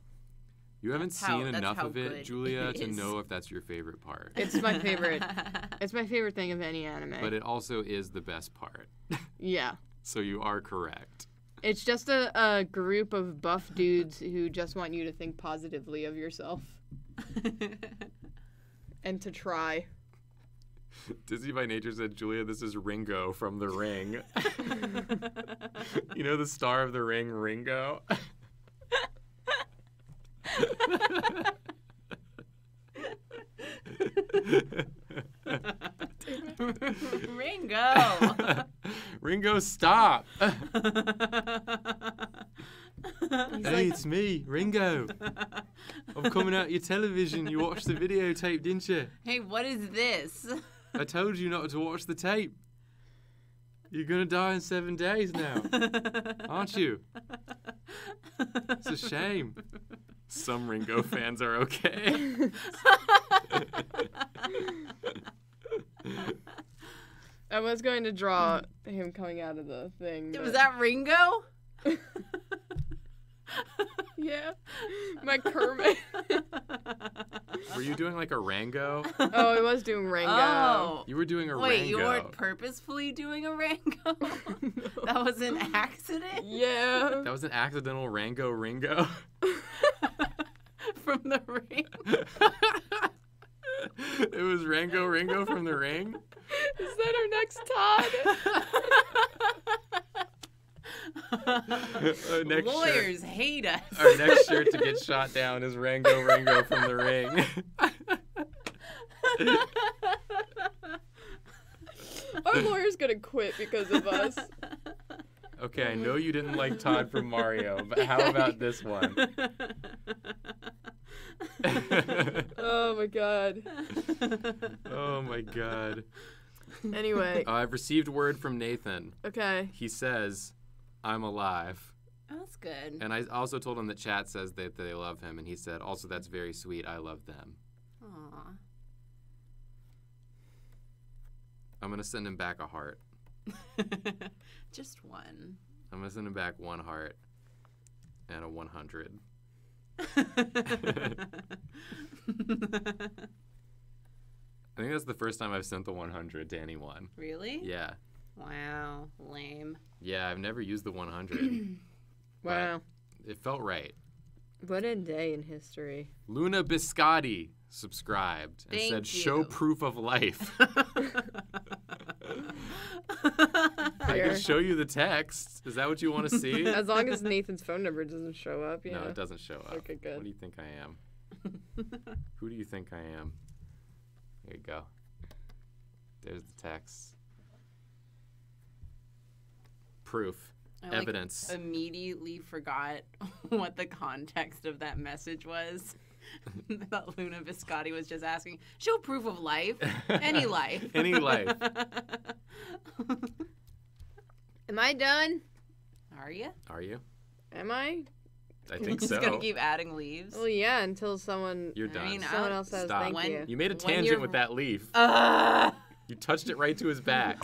You haven't That's seen that's enough of it, good Julia, it to know if that's your favorite part. It's my favorite. It's my favorite thing of any anime. But it also is the best part. yeah. So you are correct. It's just a, a group of buff dudes who just want you to think positively of yourself. and to try. Disney by Nature said, Julia, this is Ringo from The Ring. you know the star of The Ring, Ringo? Ringo. Ringo, stop! Hey, like, it's me, Ringo. I'm coming out your television. You watched the videotape, didn't you? hey, what is this? I told you not to watch the tape. You're gonna die in seven days now, aren't you? It's a shame. Some Ringo fans are okay. I was going to draw him coming out of the thing. Was but- that Ringo? Yeah. My Kermit. Were you doing like a Rango? oh, he was doing Rango. Oh. You were doing a Rango. Wait, Rango. you weren't purposefully doing a Rango? that was an accident Yeah. That was an accidental Rango Ringo. from the ring. it was Rango Ringo from the ring. Is that our next Todd? Our next shirt, Lawyers hate us. our next shirt to get shot down is Rango Rango from the ring. Our lawyer's gonna quit because of us. okay, I know you didn't like Todd from Mario, but how about this one? Oh my god. oh my god. Anyway, Uh, I've received word from Nathan. okay. He says, I'm alive. Oh, That's good. And I also told him that chat says that they love him, and he said, also, that's very sweet. I love them. Aw. I'm going to send him back a heart. Just one. I'm going to send him back one heart and a 100. I think that's the first time I've sent the 100 to anyone. really? Yeah. Wow. Lame. Yeah, I've never used the 100. Wow. it felt right. What a day in history. Luna Biscotti subscribed and Thank said, Show proof of life. I can show you the text. Is that what you want to see? As long as Nathan's phone number doesn't show up, yeah. No, it doesn't show up. Okay, good. What do you think I am? Who do you think I am? There you go. There's the text. Proof. I, like, Evidence. immediately forgot what the context of that message was. that Luna Biscotti was just asking, show proof of life. Any life. Any life. Am I done? Are you? Are you? Am I? I think so. Just so. gonna keep adding leaves. Well, yeah, until someone You're I done. mean, someone I'll- else says Stop. thank When- you. you made a tangent with that leaf. Uh, You touched it right to his back.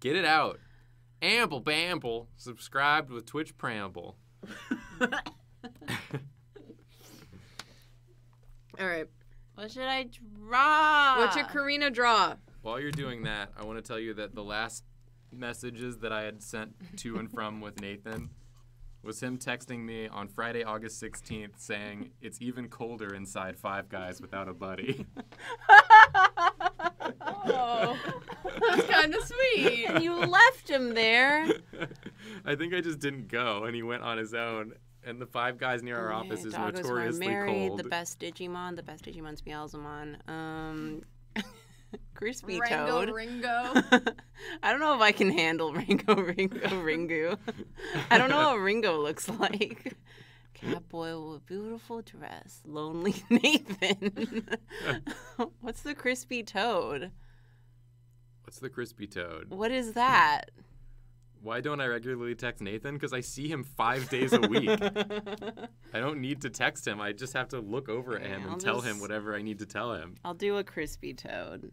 Get it out. Amble bamble. Subscribed with Twitch Preamble. All right. what should I draw? What should Karina draw? While you're doing that, I want to tell you that the last messages that I had sent to and from with Nathan was him texting me on Friday, August 16th, saying, It's even colder inside Five Guys without a buddy. Oh, that's kind of sweet. And you left him there. I think I just didn't go, and he went on his own. And the Five Guys near our office is Doggos notoriously married, cold. The best Digimon, the best Digimon's Meowsmon. Um, Crispy Rango Toad. Ringo. I don't know if I can handle Ringo Ringo Ringu. I don't know what Ringo looks like. Catboy with a beautiful dress. Lonely Nathan. What's the crispy toad? What's the Crispy Toad? What is that? Why don't I regularly text Nathan? Because I see him five days a week. I don't need to text him. I just have to look over at him Yeah, I'll and tell him whatever I need to tell him. I'll do a crispy toad.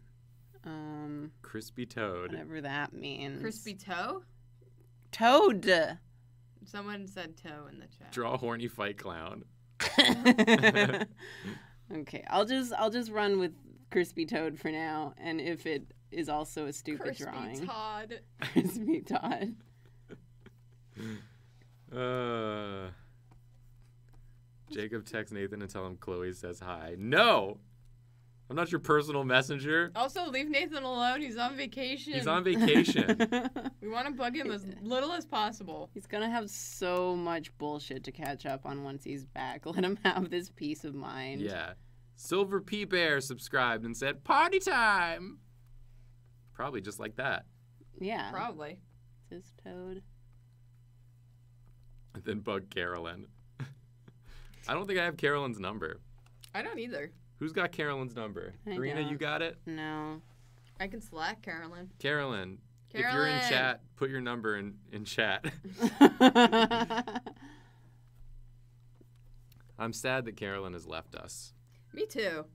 Um, Crispy Toad. whatever that means. Crispy toe? toad. Someone said toe in the chat. Draw a horny fight clown. okay, I'll just I'll just run with crispy toad for now, and if it is also a stupid drawing. Crispy drawing, Todd. crispy Todd. Uh, Jacob texts Nathan and tell him Chloe says hi. No! I'm not your personal messenger. Also, leave Nathan alone. He's on vacation. He's on vacation. We want to bug him as little as possible. He's gonna have so much bullshit to catch up on once he's back. Let him have this peace of mind. yeah. Silver P Bear subscribed and said, Party time! Probably just like that. Yeah. Probably. This toad. And then bug Carolyn. I don't think I have Carolyn's number. I don't either. Who's got Carolyn's number? I Karina, you don't. got it? No. I can slack Carolyn. Carolyn, if you're in chat, put your number in, in chat. I'm sad that Carolyn has left us. Me too.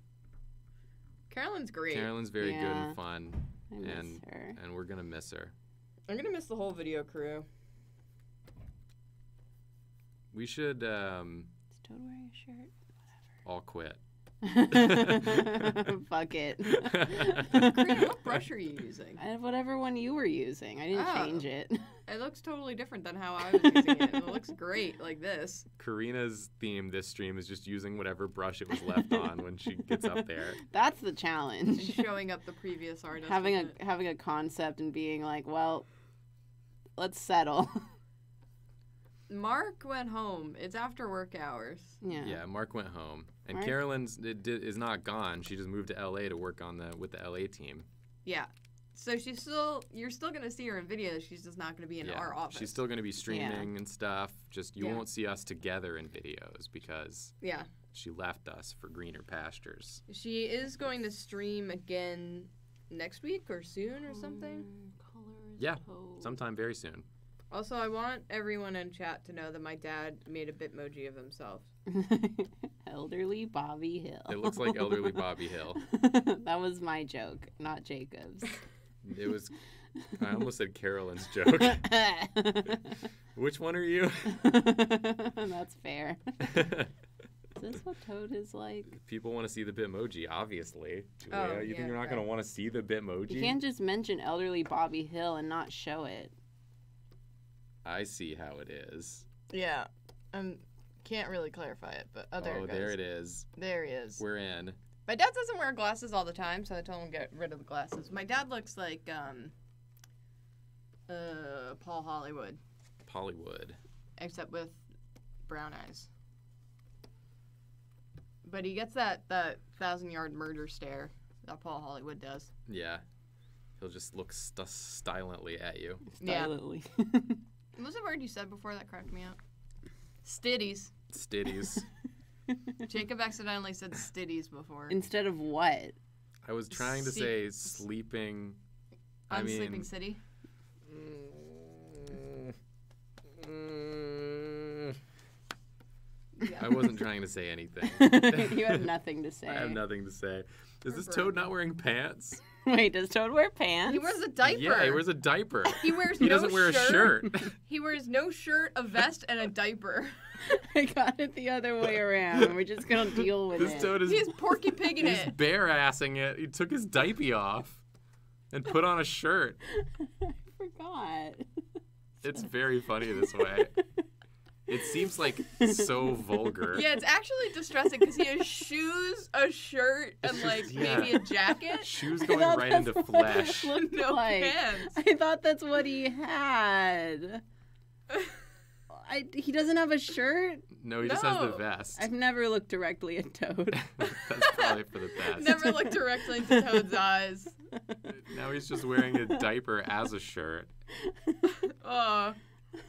Carolyn's great. Carolyn's very good and fun, I miss And- her. and we're gonna miss her. I'm gonna miss the whole video crew. We should um, Is Toad wearing a shirt? Whatever. All quit. Fuck it. Karina, what brush are you using? I have whatever one you were using. I didn't Oh. change it. It looks totally different than how I was using it. It looks great like this. Karina's theme this stream is just using whatever brush it was left on when she gets up there. That's the And challenge. showing up the previous artist. having a it. having a concept and being like, well, let's settle. Mark went home. It's after work hours. yeah. Yeah, Mark went home, and Mark- Carolyn's it di- is not gone. She just moved to LA to work on the with the LA team. Yeah. So she's still you're still gonna see her in videos, she's just not gonna be in yeah, our office. she's still going to be streaming and stuff. Just you Yeah. won't see us together in videos because Yeah. she left us for greener pastures. She is going to stream again next week or soon or something. Yeah, Sometime very soon. Also, I want everyone in chat to know that my dad made a Bitmoji of himself. elderly Bobby Hill. It looks like elderly Bobby Hill. that was my joke, not Jacob's. It was. I almost said Carolyn's joke. Which one are you? That's fair. Is this what Toad is like? People want to see the Bitmoji, obviously. Oh, Julia, Oh, you yeah, think you're not okay. going to want to see the Bitmoji? You can't just mention elderly Bobby Hill and not show it. I see how it is. Yeah. Um can't really clarify it, but oh, oh, there it is. There he is. We're in. My dad doesn't wear glasses all the time, so I told him to get rid of the glasses. My dad looks like um uh Paul Hollywood, Hollywood. except with brown eyes. But he gets that that thousand yard murder stare that Paul Hollywood does. Yeah. He'll just look st- silently at you. Yeah. Silently. What was the word you said before that cracked me up? Stitties. Stitties. Jacob accidentally said stitties before. Instead of what? I was trying to Se- say sleeping. I on mean, Sleeping City. Mm, Yeah. I wasn't trying to say anything. you have nothing to say. I have nothing to say. Is this Toad not wearing pants? Wait, does Toad wear pants? He wears a diaper. Yeah, he wears a diaper. He wears He no doesn't wear a shirt. He wears no shirt, a vest, and a diaper. I got it the other way around. We're just gonna deal with this it. Toad is He's Porky Pigging he's it. bare assing it. He took his diaper off and put on a shirt. I forgot. It's very funny this way. It seems like so vulgar. Yeah, it's actually distressing because he has shoes, a shirt, and like just- maybe a jacket. Shoes going right that's into what it flesh. No like. pants. I thought that's what he had. I, he doesn't have a shirt. No, he just has the vest. I've never looked directly at Toad. That's probably for the best. Never looked directly into Toad's eyes. Now he's just wearing a diaper as a shirt Oh,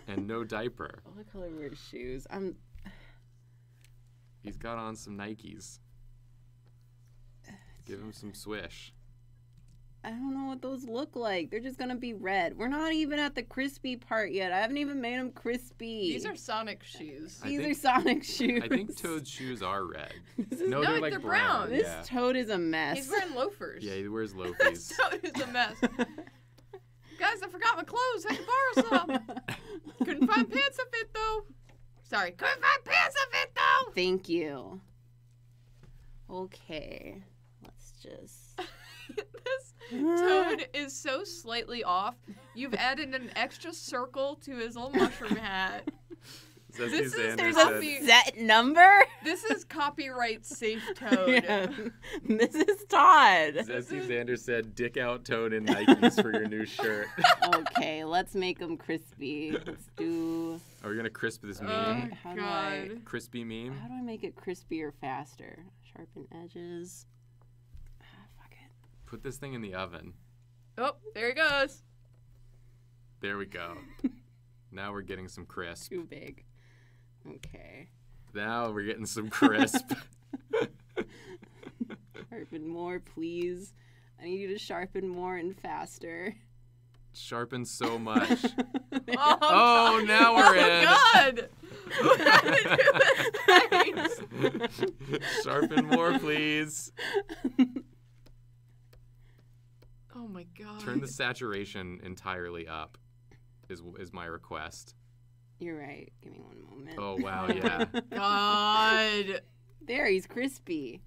and no diaper. what color were his shoes? I'm. He's got on some Nikes. Give him some swish. I don't know what those look like. They're just gonna be red. We're not even at the crispy part yet. I haven't even made them crispy. these are Sonic shoes. I these think- are Sonic shoes. I think Toad's shoes are red. This is, No, No, they're like they're brown. brown. this yeah. Toad is a mess. He's wearing loafers. Yeah, he wears This loafies. Toad is a mess. Guys, I forgot my clothes. I can borrow some. Couldn't find pants that fit though. Sorry, couldn't find pants that fit though. Thank you. Okay, let's just. this Toad is so slightly off. You've added an extra circle to his little mushroom hat. Zesty This is- Xander there's said, a- Set number? This is copyright safe tone. Yeah. This is Todd. Zesty Xander said, "Dick out tone in Nikes for your new shirt." okay, let's make them crispy. Let's do. Are we gonna crisp this Oh meme? How do I- god. Crispy meme. How do I make it crispier faster? Sharpen edges. Ah, fuck it. Put this thing in the oven. Oh, there he goes. There we go. now we're getting some crisp. Too big. Okay. Now we're getting some crisp. Sharpen more, please. I need you to sharpen more and faster. Sharpen so much. Oh, Oh, now we're oh, in. God. What happened to his face? Sharpen more, please. Oh my god. Turn the saturation entirely up. Is is my request. You're right. Give me one moment. Oh wow, yeah, God. there, he's crispy.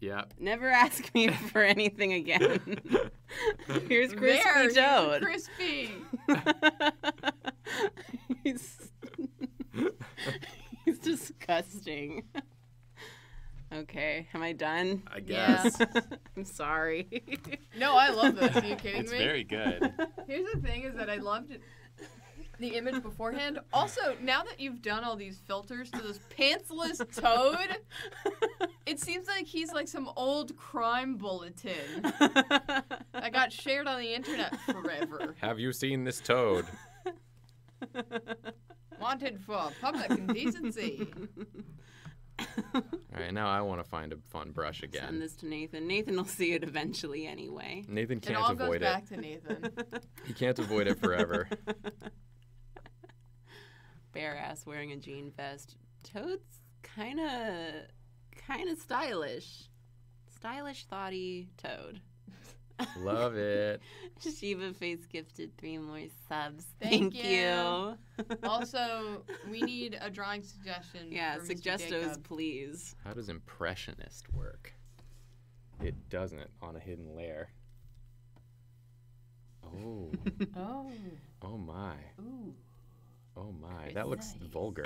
Yep. Never ask me for anything again. Here's crispy there, he's toad. Crispy. he's, he's disgusting. Okay, am I done? I Yeah. guess I'm sorry. No, I love this. Are you kidding it's me? very good. Here's the thing: is that I loved it. The image beforehand. Also, now that you've done all these filters to this pantsless toad, it seems like he's like some old crime bulletin that got shared on the internet forever. Have you seen this toad? Wanted for public indecency. All right, now I want to find a fun brush again. Send this to Nathan. Nathan will see it eventually anyway. Nathan can't it all goes avoid it. back to Nathan. He can't avoid it forever. Bare ass wearing a jean vest. Toad's kind of, kind of stylish. Stylish, thoughty Toad. Love it. Shiva face gifted three more subs. Thank Thank, you. you. Also, we need a drawing suggestion. yeah, for Mr. suggest those, please. How does impressionist work? It doesn't on a hidden layer. Oh, Oh. oh my, Ooh. Oh my. That looks Nice. vulgar.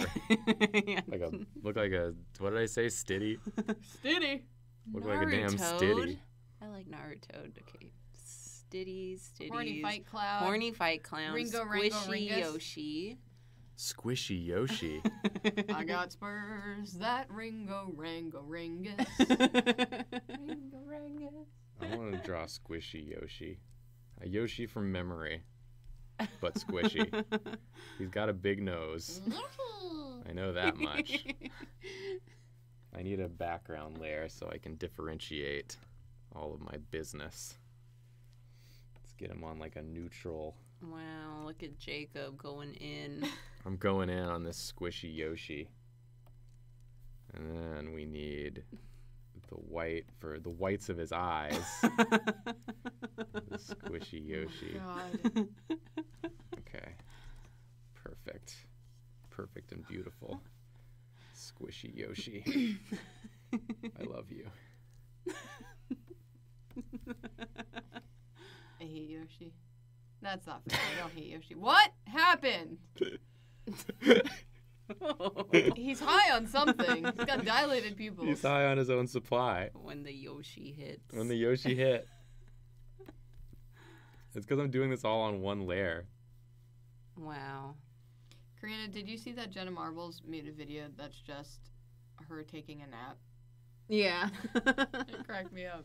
yeah. Like a look like a what did I say? Stitty. Stitty. Look like a damn Narutoad. stitty. I like Naruto. Okay. Stitty, stitty. Horny fight cloud. Horny fight clown. Ringo, Squishy Ringus. Yoshi. Squishy Yoshi. I got spurs that Ringo Rango Ringus. Ringo Rangus. I want to draw Squishy Yoshi. A Yoshi from memory, but squishy. He's got a big nose. I know that much. I need a background layer so I can differentiate all of my business. Let's get him on like a neutral. wow, look at Jacob going in. I'm going in on this squishy Yoshi. And then we need the white for the whites of his eyes. squishy Yoshi. Oh, God. Okay. Perfect. Perfect and beautiful. Squishy Yoshi. I love you. I hate Yoshi. That's not fair. I don't hate Yoshi. What happened? He's high on something. He's got dilated pupils. He's high on his own supply. when the Yoshi hits. When the Yoshi hit. It's because I'm doing this all on one layer. Wow. Karina, did you see that Jenna Marbles made a video that's just her taking a nap? Yeah. It cracked me up.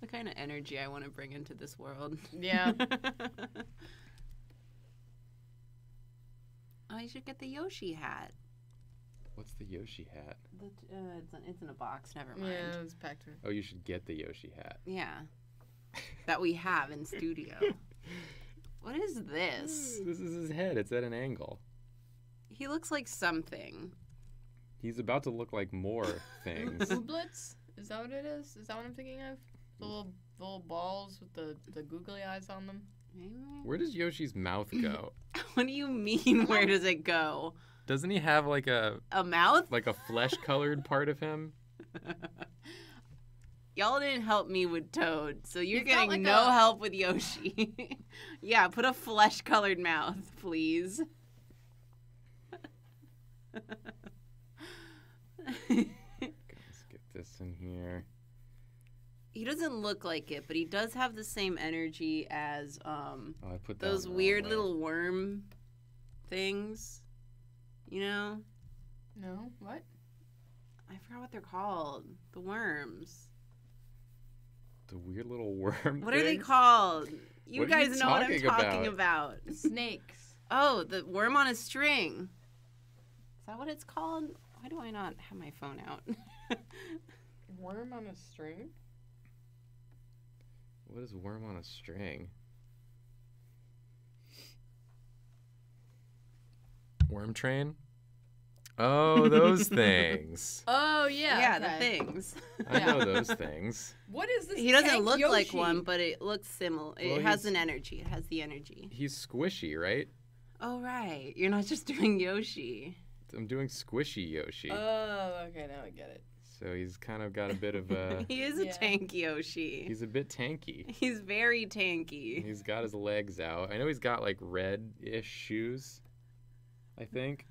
the kind of energy I want to bring into this world. Yeah. oh, you should get the Yoshi hat. What's the Yoshi hat? The, uh, it's, in- it's in a box. Never mind. Yeah, it's packed in. Oh, you should get the Yoshi hat. Yeah. that we have in studio. what is this? This is his head. It's at an angle. He looks like something. He's about to look like more things. Ooblets? Is that what it is? Is that what I'm thinking of? The little, the little balls with the, the googly eyes on them? Maybe? Where does Yoshi's mouth go? What do you mean? Where does it go? Doesn't he have like a A mouth? like a flesh colored part of him? Y'all didn't help me with Toad, so you're He's got getting like no a- help with Yoshi. yeah, put a flesh colored mouth, please. Let's get this in here. He doesn't look like it, but he does have the same energy as um Oh, I put those on the wrong weird way. little worm things. You know? No, what? I forgot what they're called. The worms. the weird little worm. What are they called? You What are you guys know what I'm talking talking about? about. Snakes. Oh, the worm on a string. Is that what it's called? Why do I not have my phone out? Worm on a string? What is worm on a string? Worm train? Oh, those things. Oh yeah. yeah, the okay. things. I know those things. What is this? He doesn't tank look like one, but it looks similar. It has an energy. It has the energy. He's squishy, right? Oh right, you're not just doing Yoshi. I'm doing squishy Yoshi. Oh, okay, now I get it. So he's kind of got a bit of a. he is a Yeah. tank Yoshi. he's a bit tanky. He's very tanky. He's got his legs out. I know he's got like red-ish shoes. I think.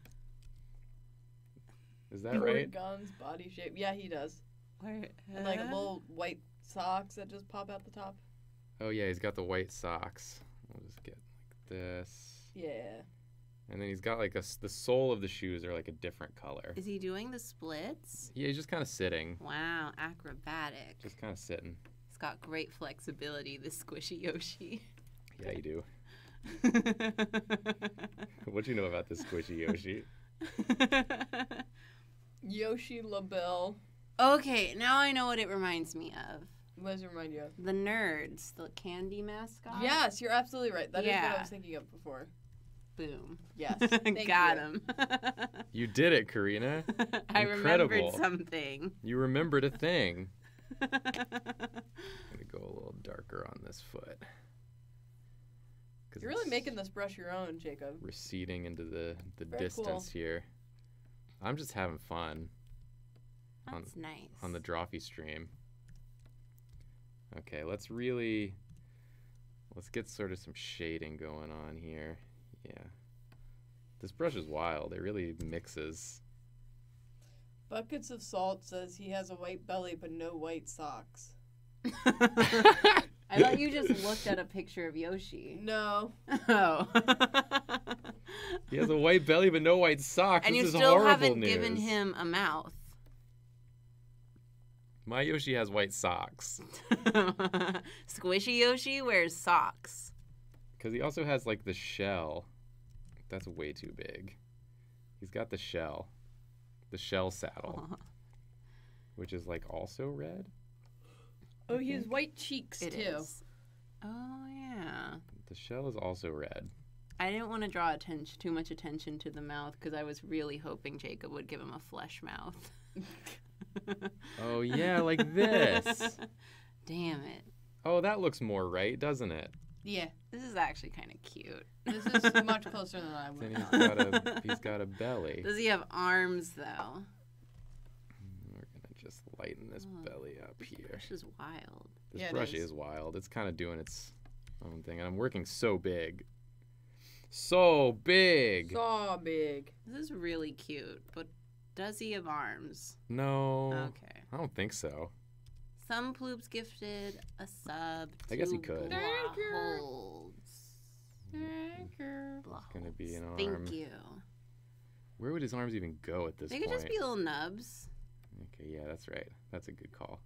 Is that right? Guns, body shape. Yeah, he does. Where, And like little white socks that just pop out the top. Oh yeah, he's got the white socks. We'll just get like this. Yeah. And then he's got like a s- the sole of the shoes are like a different color. Is he doing the splits? Yeah, he's just kind of sitting, Wow, acrobatic. just kind of sitting. He's got great flexibility, this squishy Yoshi. Yeah, you do. What do you know about this squishy Yoshi? Yoshi LaBelle. okay, now I know what it reminds me of. What does it remind you of? The nerds, the candy mascot. Yes, you're absolutely right. That is what I was thinking of before. Boom. Yes. Got you. him. You did it, Karina. I remembered Incredible. something. You remembered a thing. I'm gonna go a little darker on this foot. You're really making this brush your own, Jacob. receding into the the Very distance here. I'm just having fun On- That's nice. on the Drawfee stream. Okay, let's really let's get sort of some shading going on here. Yeah. This brush is wild. It really mixes. Buckets of Salt says he has a white belly but no white socks. I thought you just looked at a picture of Yoshi. No. Oh. He has a white belly but no white socks. and this you is still horrible haven't news. given him a mouth. My Yoshi has white socks Squishy Yoshi wears socks. Because he also has like the shell. That's way too big. He's got the shell, the shell saddle, which is like also red. Oh, he has white cheeks It too. is. Oh yeah. The shell is also red. I didn't want to draw attention too much attention to the mouth because I was really hoping Jacob would give him a flesh mouth. Oh yeah, like this. Damn it. Oh, that looks more right, doesn't it? Yeah. This is actually kind of cute. This is much closer than I Then would. he's got a he's got a belly. Does he have arms though? We're gonna just lighten this Oh, belly up here. This is wild. This Yeah, it brush is. is wild. It's kind of doing its own thing, and I'm working so big, so big. So big. This is really cute, but does he have arms? no, Okay. I don't think so. Some ploops gifted a sub. I guess he to could. Thank you. Thank you. It's gonna be an arm. Thank you. Where would his arms even go at this They point? They could just be little nubs. Okay, yeah, that's right. That's a good call.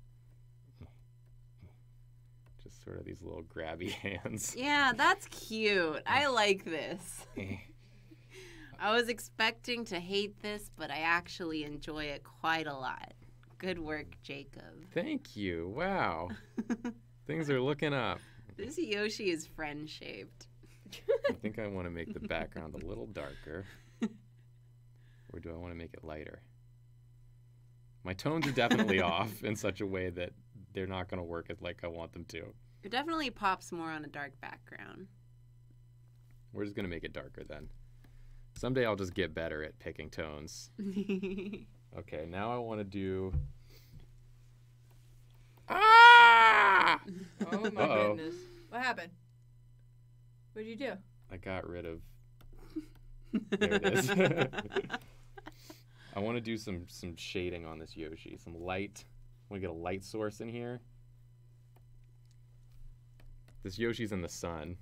Just sort of these little grabby hands. Yeah, that's cute. I like this. Eh. I was expecting to hate this, but I actually enjoy it quite a lot. Good work, Jacob. Thank you. Wow. Things are looking up. This Yoshi is friend shaped. I think I want to make the background a little darker. Or do I want to make it lighter? My tones are definitely off in such a way that they're not going to work as like I want them to. It definitely pops more on a dark background. We're just going to make it darker then. Someday I'll just get better at picking tones. Okay, now I want to do. Ah! Oh my Uh-oh. goodness. What happened? What did you do? I got rid of. There it is. I want to do some some shading on this Yoshi. Some light. I want to get a light source in here. This Yoshi's in the sun.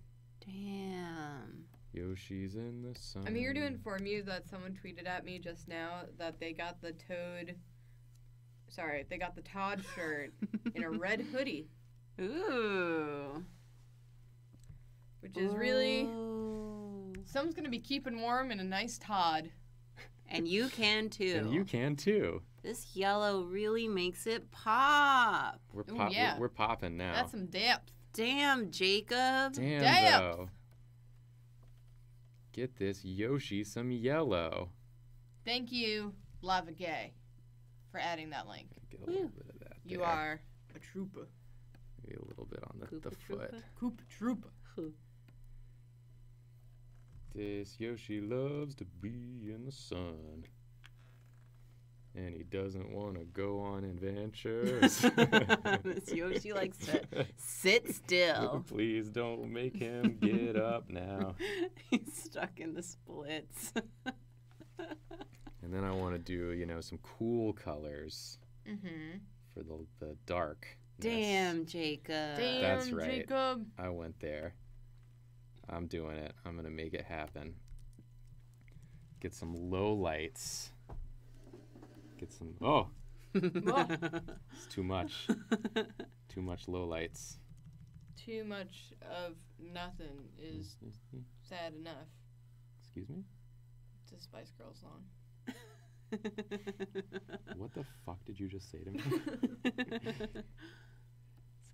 Damn. Yoshi's in the sun. I'm here to inform you that someone tweeted at me just now that they got the Toad. Sorry, they got the Todd shirt in a red hoodie, Ooh. which is really. Ooh. Someone's gonna be keeping warm in a nice Todd. And you can too. And you can too. This yellow really makes it pop. We're Ooh, pop. yeah. We're, we're popping now. That's some depth. Damn, Jacob. Damn, Damn. though. Get this Yoshi some yellow. Thank you, Lava Gay, for adding that link. Get a little Woo. bit of that. You there. are a trooper. Maybe a little bit on the, Koopa the foot. Troopa. Koopa trooper. This Yoshi loves to be in the sun. And he doesn't want to go on adventures. this Yoshi likes to sit still. Please don't make him get up now. He's stuck in the splits. And then I want to do, you know, some cool colors Mm-hmm. for the the dark. Damn, Jacob. Damn, That's right. Jacob. I went there. I'm doing it. I'm gonna make it happen. Get some low lights. Get some. Oh, oh. it's too much. too much low lights. Too much of nothing is sad enough. Excuse me. It's a Spice Girls song. What the fuck did you just say to me? Let's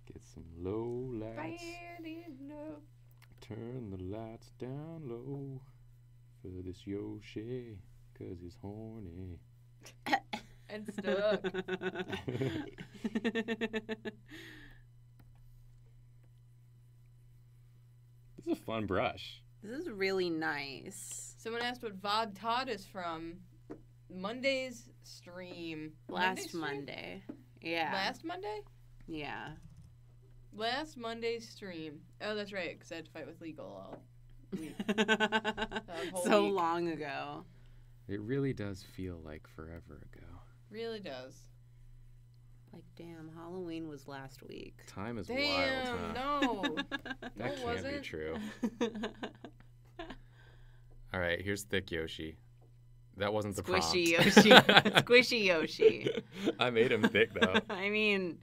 get some low lights. Bad enough. Turn the lights down low for this Yoshi, cause he's horny. And stuck. This is a fun brush. this is really nice. Someone asked what VOD Todd is from. Monday's stream. Last Monday's stream? Monday. Yeah. Last Monday? Yeah. Last Monday's stream. Oh, that's right, because I had to fight with legal all week. so week. long ago. It really does feel like forever ago. Really does. Like, damn, Halloween was last week. Time is Damn, wild, huh? no. That no, can't be wasn't. true. All right, here's Thick Yoshi. That wasn't the Squishy prompt. Yoshi. Squishy Yoshi. I made him thick though. I mean,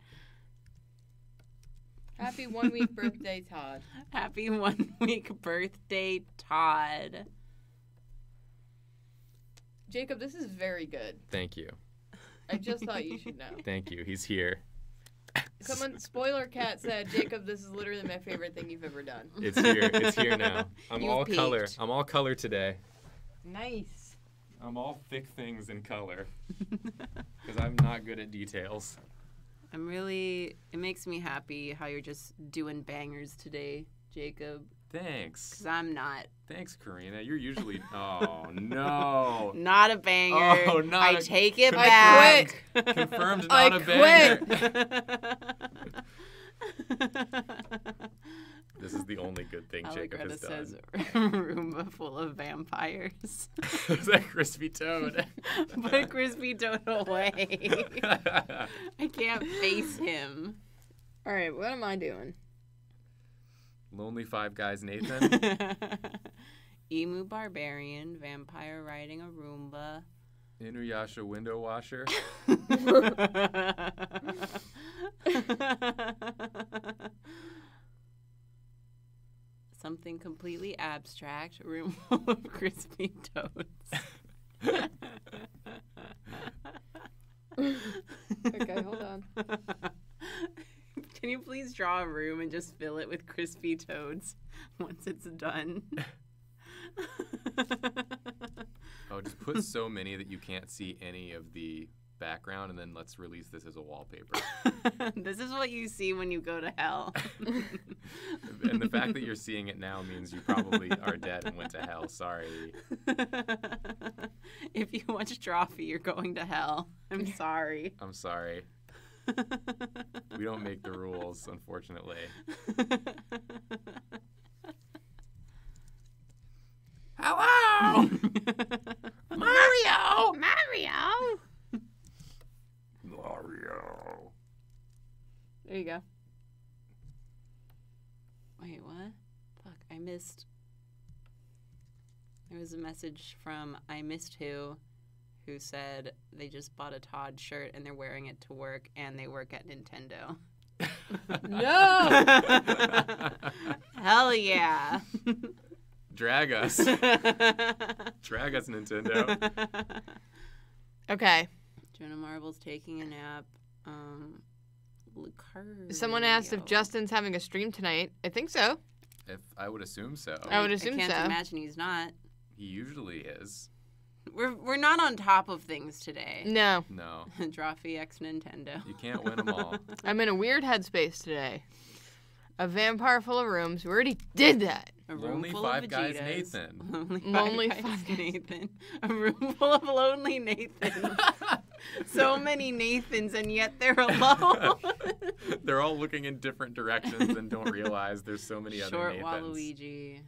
Happy one week birthday, Todd. happy one week birthday, Todd. Jacob, this is very good. Thank you. I just thought you should know. Thank you. He's here. Someone, spoiler cat said, Jacob, this is literally my favorite thing you've ever done. It's here. It's here now. I'm You've all color. I'm all color today. Nice. I'm all thick things in color because I'm not good at details. I'm really, it makes me happy how you're just doing bangers today, Jacob. Thanks. Because I'm not. Thanks, Karina. You're usually. Oh, no. Not a banger. Oh, not I a- take it I back. Confirmed I not a banger. This is the only good thing Jacob Allegretta has says done. Roomba full of vampires. is that crispy toad? Put Crispy Toad away. I can't face him. All right, what am I doing? Lonely Five Guys Nathan. Emu Barbarian, vampire riding a Roomba. Inuyasha Window Washer. Something completely abstract, room full of crispy toads. Okay, hold on. Can you please draw a room and just fill it with crispy toads once it's done? Oh, just put so many that you can't see any of the background, and then let's release this as a wallpaper. this is what you see when you go to hell. and the fact that you're seeing it now means you probably are dead and went to hell. Sorry. if you watch Drawfee, you're going to hell. I'm sorry. I'm sorry. we don't make the rules, unfortunately. Hello! Mario! Mario! Mario. There you go. Wait, what? Fuck, I missed. There was a message from I missed who who said they just bought a Todd shirt and they're wearing it to work and they work at Nintendo. No! Hell yeah! Drag us. Drag us, Nintendo. Okay. Jenna Marbles taking a nap. Um, Lucario. Someone asked if Justin's having a stream tonight. I think so. If I would assume so. I would assume I can't so. imagine he's not. He usually is. We're we're not on top of things today. No. No, Drawfee X Nintendo. you can't win them all. I'm in a weird headspace today. A vampire full of rooms. We already did that. A room Lonely full Five of Guys Vegetas. Nathan. Lonely Five Lonely Guys Five Nathan. A room full of lonely Nathan. so many Nathans, and yet they're alone. They're all looking in different directions and don't realize there's so many other Short Waluigi,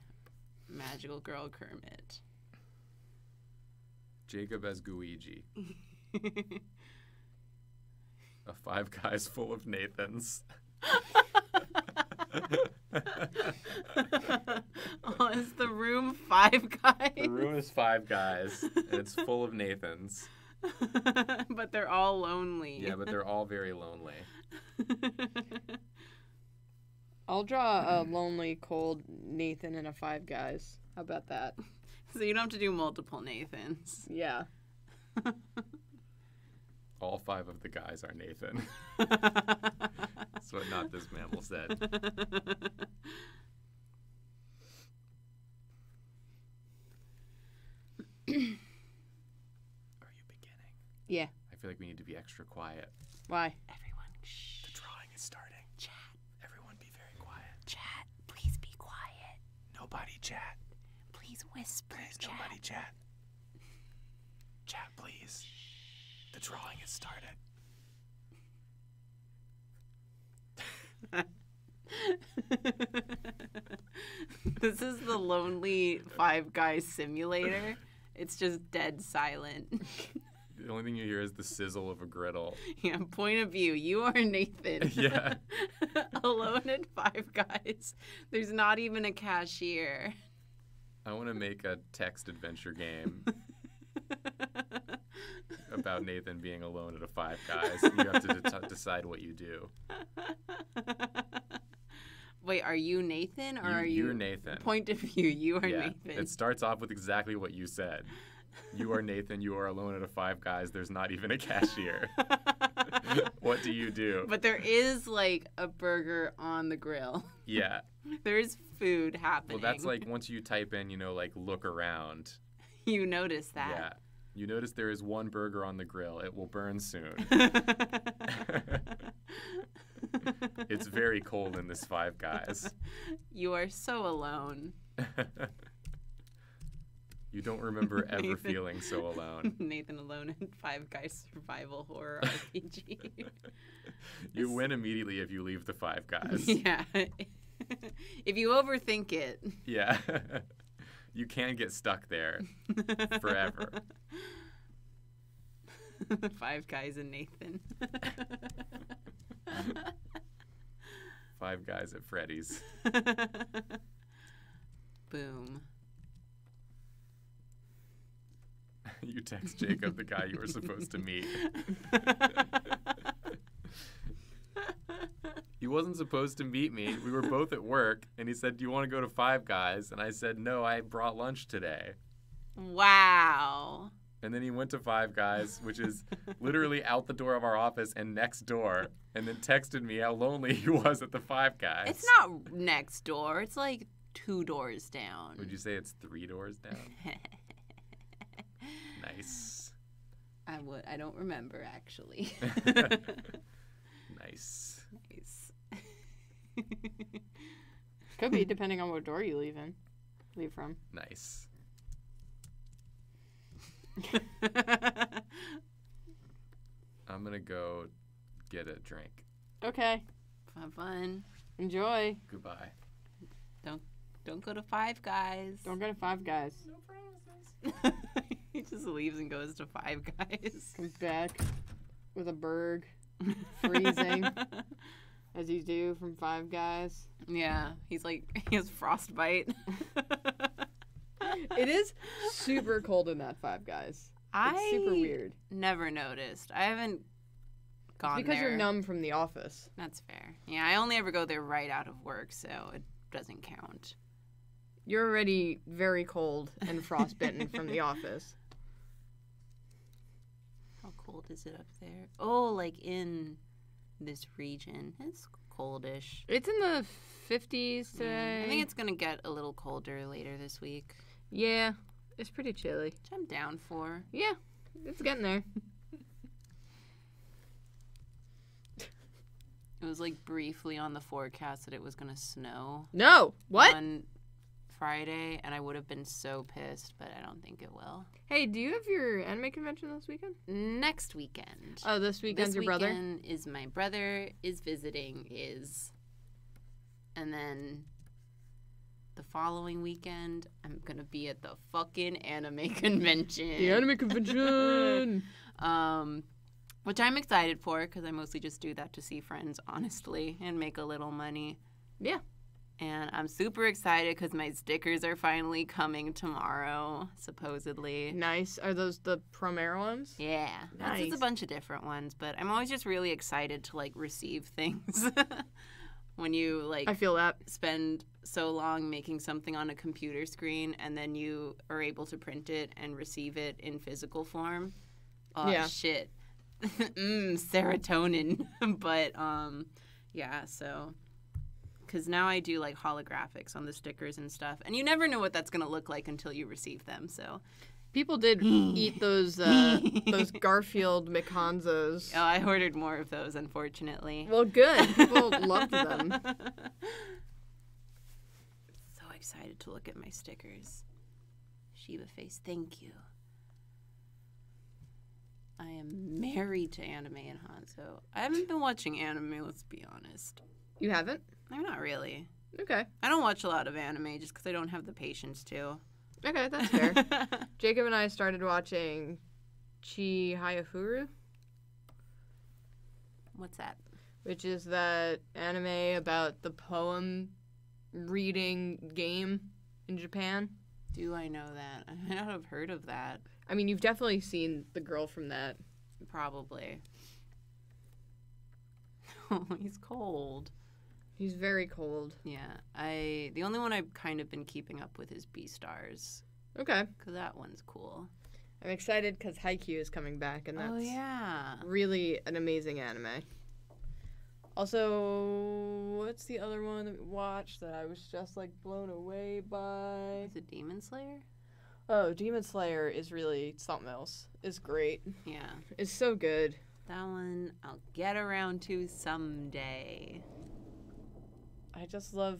Magical Girl Kermit. Jacob as Guigi. A Five Guys full of Nathans. oh, is the room Five Guys? The room is five guys, and it's full of Nathans. but they're all lonely. Yeah, but they're all very lonely. I'll draw a lonely, cold Nathan and a Five Guys. How about that? So you don't have to do multiple Nathans. Yeah. All five of the guys are Nathan. That's what Not This Mammal said. Are you beginning? Yeah. I feel like we need to be extra quiet. Why? Everyone, shh. The drawing is starting. Chat, Everyone be very quiet. chat. Please be quiet. Nobody chat. Please whisper. Please, chat. nobody chat. Chat, please. The drawing has started. this is the lonely Five Guys simulator. It's just dead silent. The only thing you hear is the sizzle of a griddle. yeah, point of view. You are Nathan. Yeah. Alone at Five Guys. There's not even a cashier. I want to make a text adventure game about Nathan being alone at a Five Guys. You have to de- decide what you do. Wait, are you Nathan or You- are you you're Nathan. Point of view, you are yeah, Nathan. it starts off with exactly what you said. You are Nathan. You are alone at a Five Guys. There's not even a cashier. what do you do? But there is like a burger on the grill. Yeah. There is food happening. Well, that's like once you type in, you know, like look around. you notice that. Yeah. You notice there is one burger on the grill. It will burn soon. it's very cold in this Five Guys. you are so alone. You don't remember ever Nathan. feeling so alone. Nathan alone in Five Guys survival horror RPG. You win immediately if you leave the Five Guys. yeah. if you overthink it. Yeah. you can get stuck there forever. Five Guys and Nathan. Five Guys at Freddy's. Boom. you text Jacob, the guy you were supposed to meet. He wasn't supposed to meet me. We were both at work, and he said, Do you want to go to Five Guys? And I said, No, I brought lunch today. wow. And then he went to Five Guys, which is literally out the door of our office and next door, and then texted me how lonely he was at the Five Guys. It's not next door. It's like two doors down. Would you say it's three doors down? Nice. I would. I don't remember actually. Nice. nice. Could be depending on what door you leave in. Leave from. Nice. I'm going to go get a drink. Okay. Have fun. Enjoy. Goodbye. Don't don't go to Five Guys. Don't go to Five Guys. he just leaves and goes to Five Guys. Comes back with a berg, freezing, as you do from Five Guys. Yeah, he's like he has frostbite. It is super cold in that Five Guys. I super weird. never noticed. I haven't It's gone because there. you're numb from the office. That's fair. Yeah, I only ever go there right out of work, so it doesn't count. You're already very cold and frostbitten from the office. Cold is it up there? Oh, like in this region. It's coldish. It's in the 50s Yeah. today. I think it's gonna get a little colder later this week, Yeah, it's pretty chilly. which I'm down for. Yeah, it's getting there. It was like briefly on the forecast that it was gonna snow No, what? on Friday, and I would have been so pissed, but I don't think it will. Hey, do you have your anime convention this weekend? Next weekend. Oh, this weekend's this your brother. weekend is my brother is visiting is, and then the following weekend I'm gonna be at the fucking anime convention. The anime convention. um, which I'm excited for because I mostly just do that to see friends, honestly, and make a little money. Yeah. And I'm super excited because my stickers are finally coming tomorrow, supposedly. nice. Are those the Promare ones? Yeah, it's, it's a bunch of different ones, but I'm always just really excited to like receive things. when you like I feel that. spend so long making something on a computer screen and then you are able to print it and receive it in physical form. Oh Yeah. shit. mm, serotonin. but um yeah, so cuz now I do like holographics on the stickers and stuff. And you never know what that's going to look like until you receive them. So People did eat those uh, those Garfield McHanzos. Oh, I ordered more of those unfortunately. Well, good. People loved them. So excited to look at my stickers. Shiba face, thank you. I am married to anime and Hanzo. I haven't been watching anime, let's be honest. You haven't? I'm not really. Okay. I don't watch a lot of anime just because I don't have the patience to. Okay, that's fair. Jacob and I started watching Chihayafuru. What's that? which is that anime about the poem reading game in Japan. Do I know that? I might not have heard of that. I mean, you've definitely seen the girl from that. Probably. Oh, he's cold. He's very cold. Yeah, I. The only one I've kind of been keeping up with is Beastars Okay. because that one's cool. I'm excited because Haikyuu is coming back, and oh, that's oh yeah. really an amazing anime. Also, what's the other one that we watched that I was just like blown away by? Is it Demon Slayer? Oh, Demon Slayer is really something else. It's great. Yeah. It's so good. That one I'll get around to someday. I just love,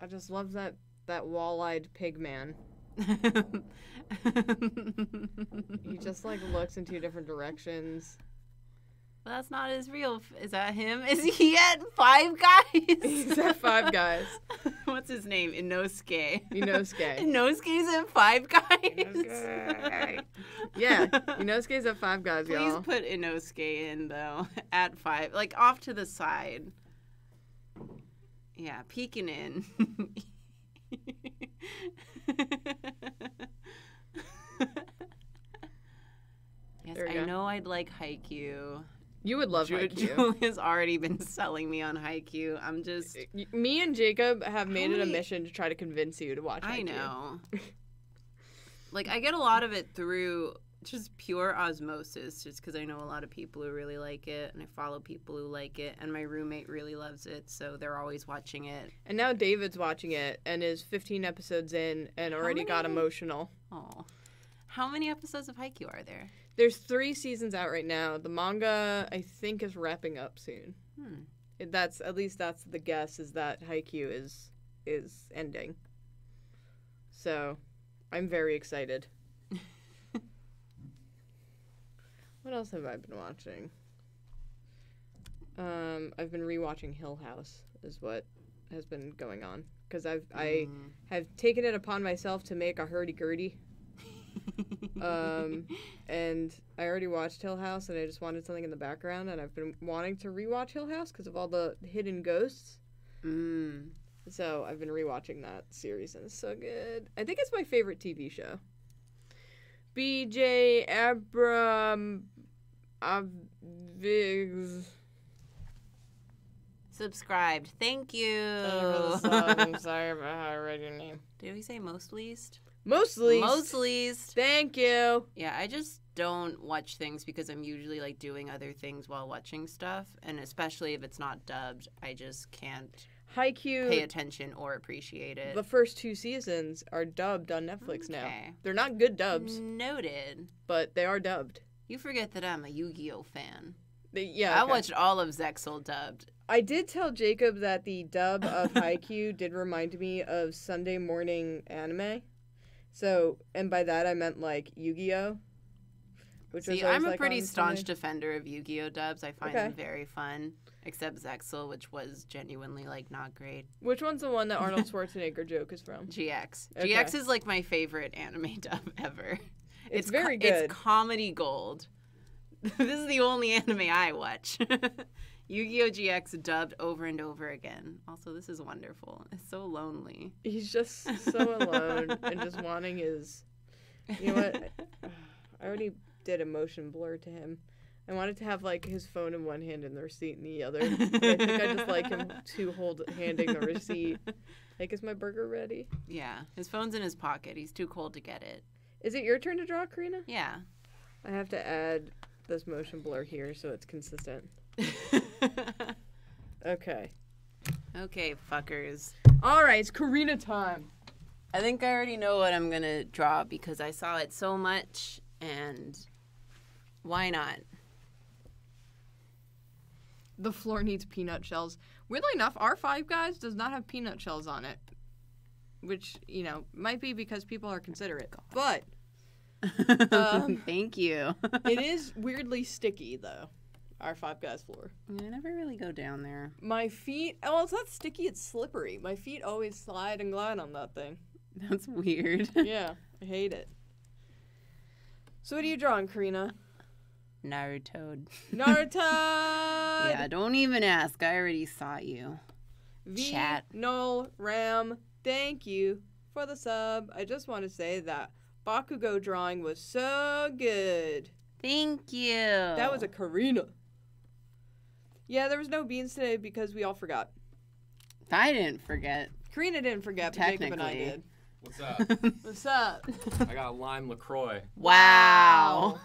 I just love that that wall-eyed pig man. He just like looks in two different directions. Well, that's not his real. f- Is that him? Is he at Five Guys? He's at Five Guys. What's his name? Inosuke. Inosuke. Inosuke's at Five Guys. Inosuke. Yeah, Inosuke's at Five Guys, Please y'all. put Inosuke in though. At five, like off to the side. Yeah, peeking in. yes, I go. know I'd like Haikyuu. You would love Ju- Haikyuu. has already been selling me on Haikyuu. I'm just. Me and Jacob have made it a mission to try to convince you to watch. I know. like I get a lot of it through just pure osmosis, just because I know a lot of people who really like it, and I follow people who like it, and my roommate really loves it, so they're always watching it. And now David's watching it and is 15 episodes in and already got emotional. Oh, how many episodes of Haikyuu are there? There's three seasons out right now. The manga, I think, is wrapping up soon. Hmm. That's at least that's the guess is that Haikyuu is is ending. So, I'm very excited. What else have I been watching? Um, I've been rewatching Hill House. Is what has been going on because I've I Mm. have taken it upon myself to make a hurdy gurdy. Um, and I already watched Hill House, and I just wanted something in the background, and I've been wanting to rewatch Hill House because of all the hidden ghosts. Mm. So I've been rewatching that series and it's so good. I think it's my favorite TV show. BJ Abram Avigs. Subscribed. Thank you. I'm sorry about how I read your name. Did we say most least? Most least. Most least. Thank you. Yeah, I just don't watch things because I'm usually like doing other things while watching stuff, and especially if it's not dubbed, I just can't pay attention or appreciate it. The first two seasons are dubbed on Netflix now. They're not good dubs, Noted. but they are dubbed. You forget that I'm a Yu-Gi-Oh fan. They, yeah, I okay. watched all of Zexal dubbed. I did tell Jacob that the dub of Haikyuu did remind me of Sunday morning anime. So, and by that I meant like Yu-Gi-Oh. Which See, I'm a like, pretty staunch Sunday. defender of Yu-Gi-Oh dubs. I find Okay. them very fun, except Zexal, which was genuinely like not great. Which one's the one that Arnold Schwarzenegger joke is from? GX. Okay. GX is like my favorite anime dub ever. It's, co- very good. It's comedy gold. this is the only anime I watch. Yu-Gi-Oh! GX dubbed over and over again. Also, this is wonderful. It's so lonely. He's just so alone and just wanting his. You know what? I already did a motion blur to him. I wanted to have like his phone in one hand and the receipt in the other. I think I just like him to hold handing the receipt. Like, is my burger ready? Yeah, his phone's in his pocket. He's too cold to get it. Is it your turn to draw, Karina? Yeah. I have to add this motion blur here so it's consistent. Okay. okay, fuckers. All right, it's Karina time. I think I already know what I'm gonna draw because I saw it so much, and why not? The floor needs peanut shells. Weirdly enough, our Five Guys does not have peanut shells on it, which you know might be because people are considerate. But Um, Thank you. it is weirdly sticky though. Our Five Guys floor. I never really go down there. My feet. Well, it's not sticky. It's slippery. My feet always slide and glide on that thing. That's weird. Yeah, I hate it. So what are you drawing, Karina? Naruto. Naruto. Yeah, don't even ask. I already saw you. V Chat. No. Ram, thank you for the sub. I just want to say that Bakugo drawing was so good. Thank you. That was a Karina. Yeah, there was no beans today because we all forgot. I didn't forget. Karina didn't forget, but Jacob and I Technically. did. What's up? What's up? I got lime LaCroix, Wow.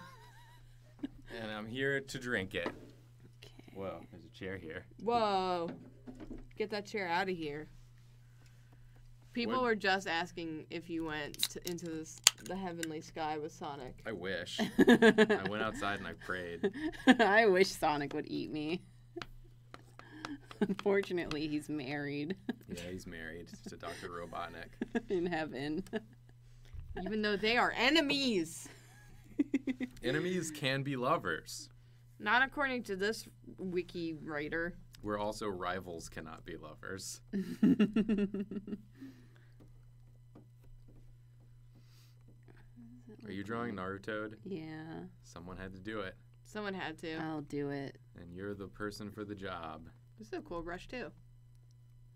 and I'm here to drink it. Okay. Whoa, there's a chair here. Whoa. Get that chair out of here. People What- were just asking if you went to, into this, the heavenly sky with Sonic. I wish. I went outside and I prayed. I wish Sonic would eat me. Unfortunately, he's married Yeah, he's married to Dr. Robotnik. in heaven. Even though they are enemies. Enemies can be lovers. Not according to this wiki writer. Where also rivals cannot be lovers. Are you drawing Naruto? yeah, Someone had to do it, Someone had to. I'll do it. and you're the person for the job. This is a cool brush too.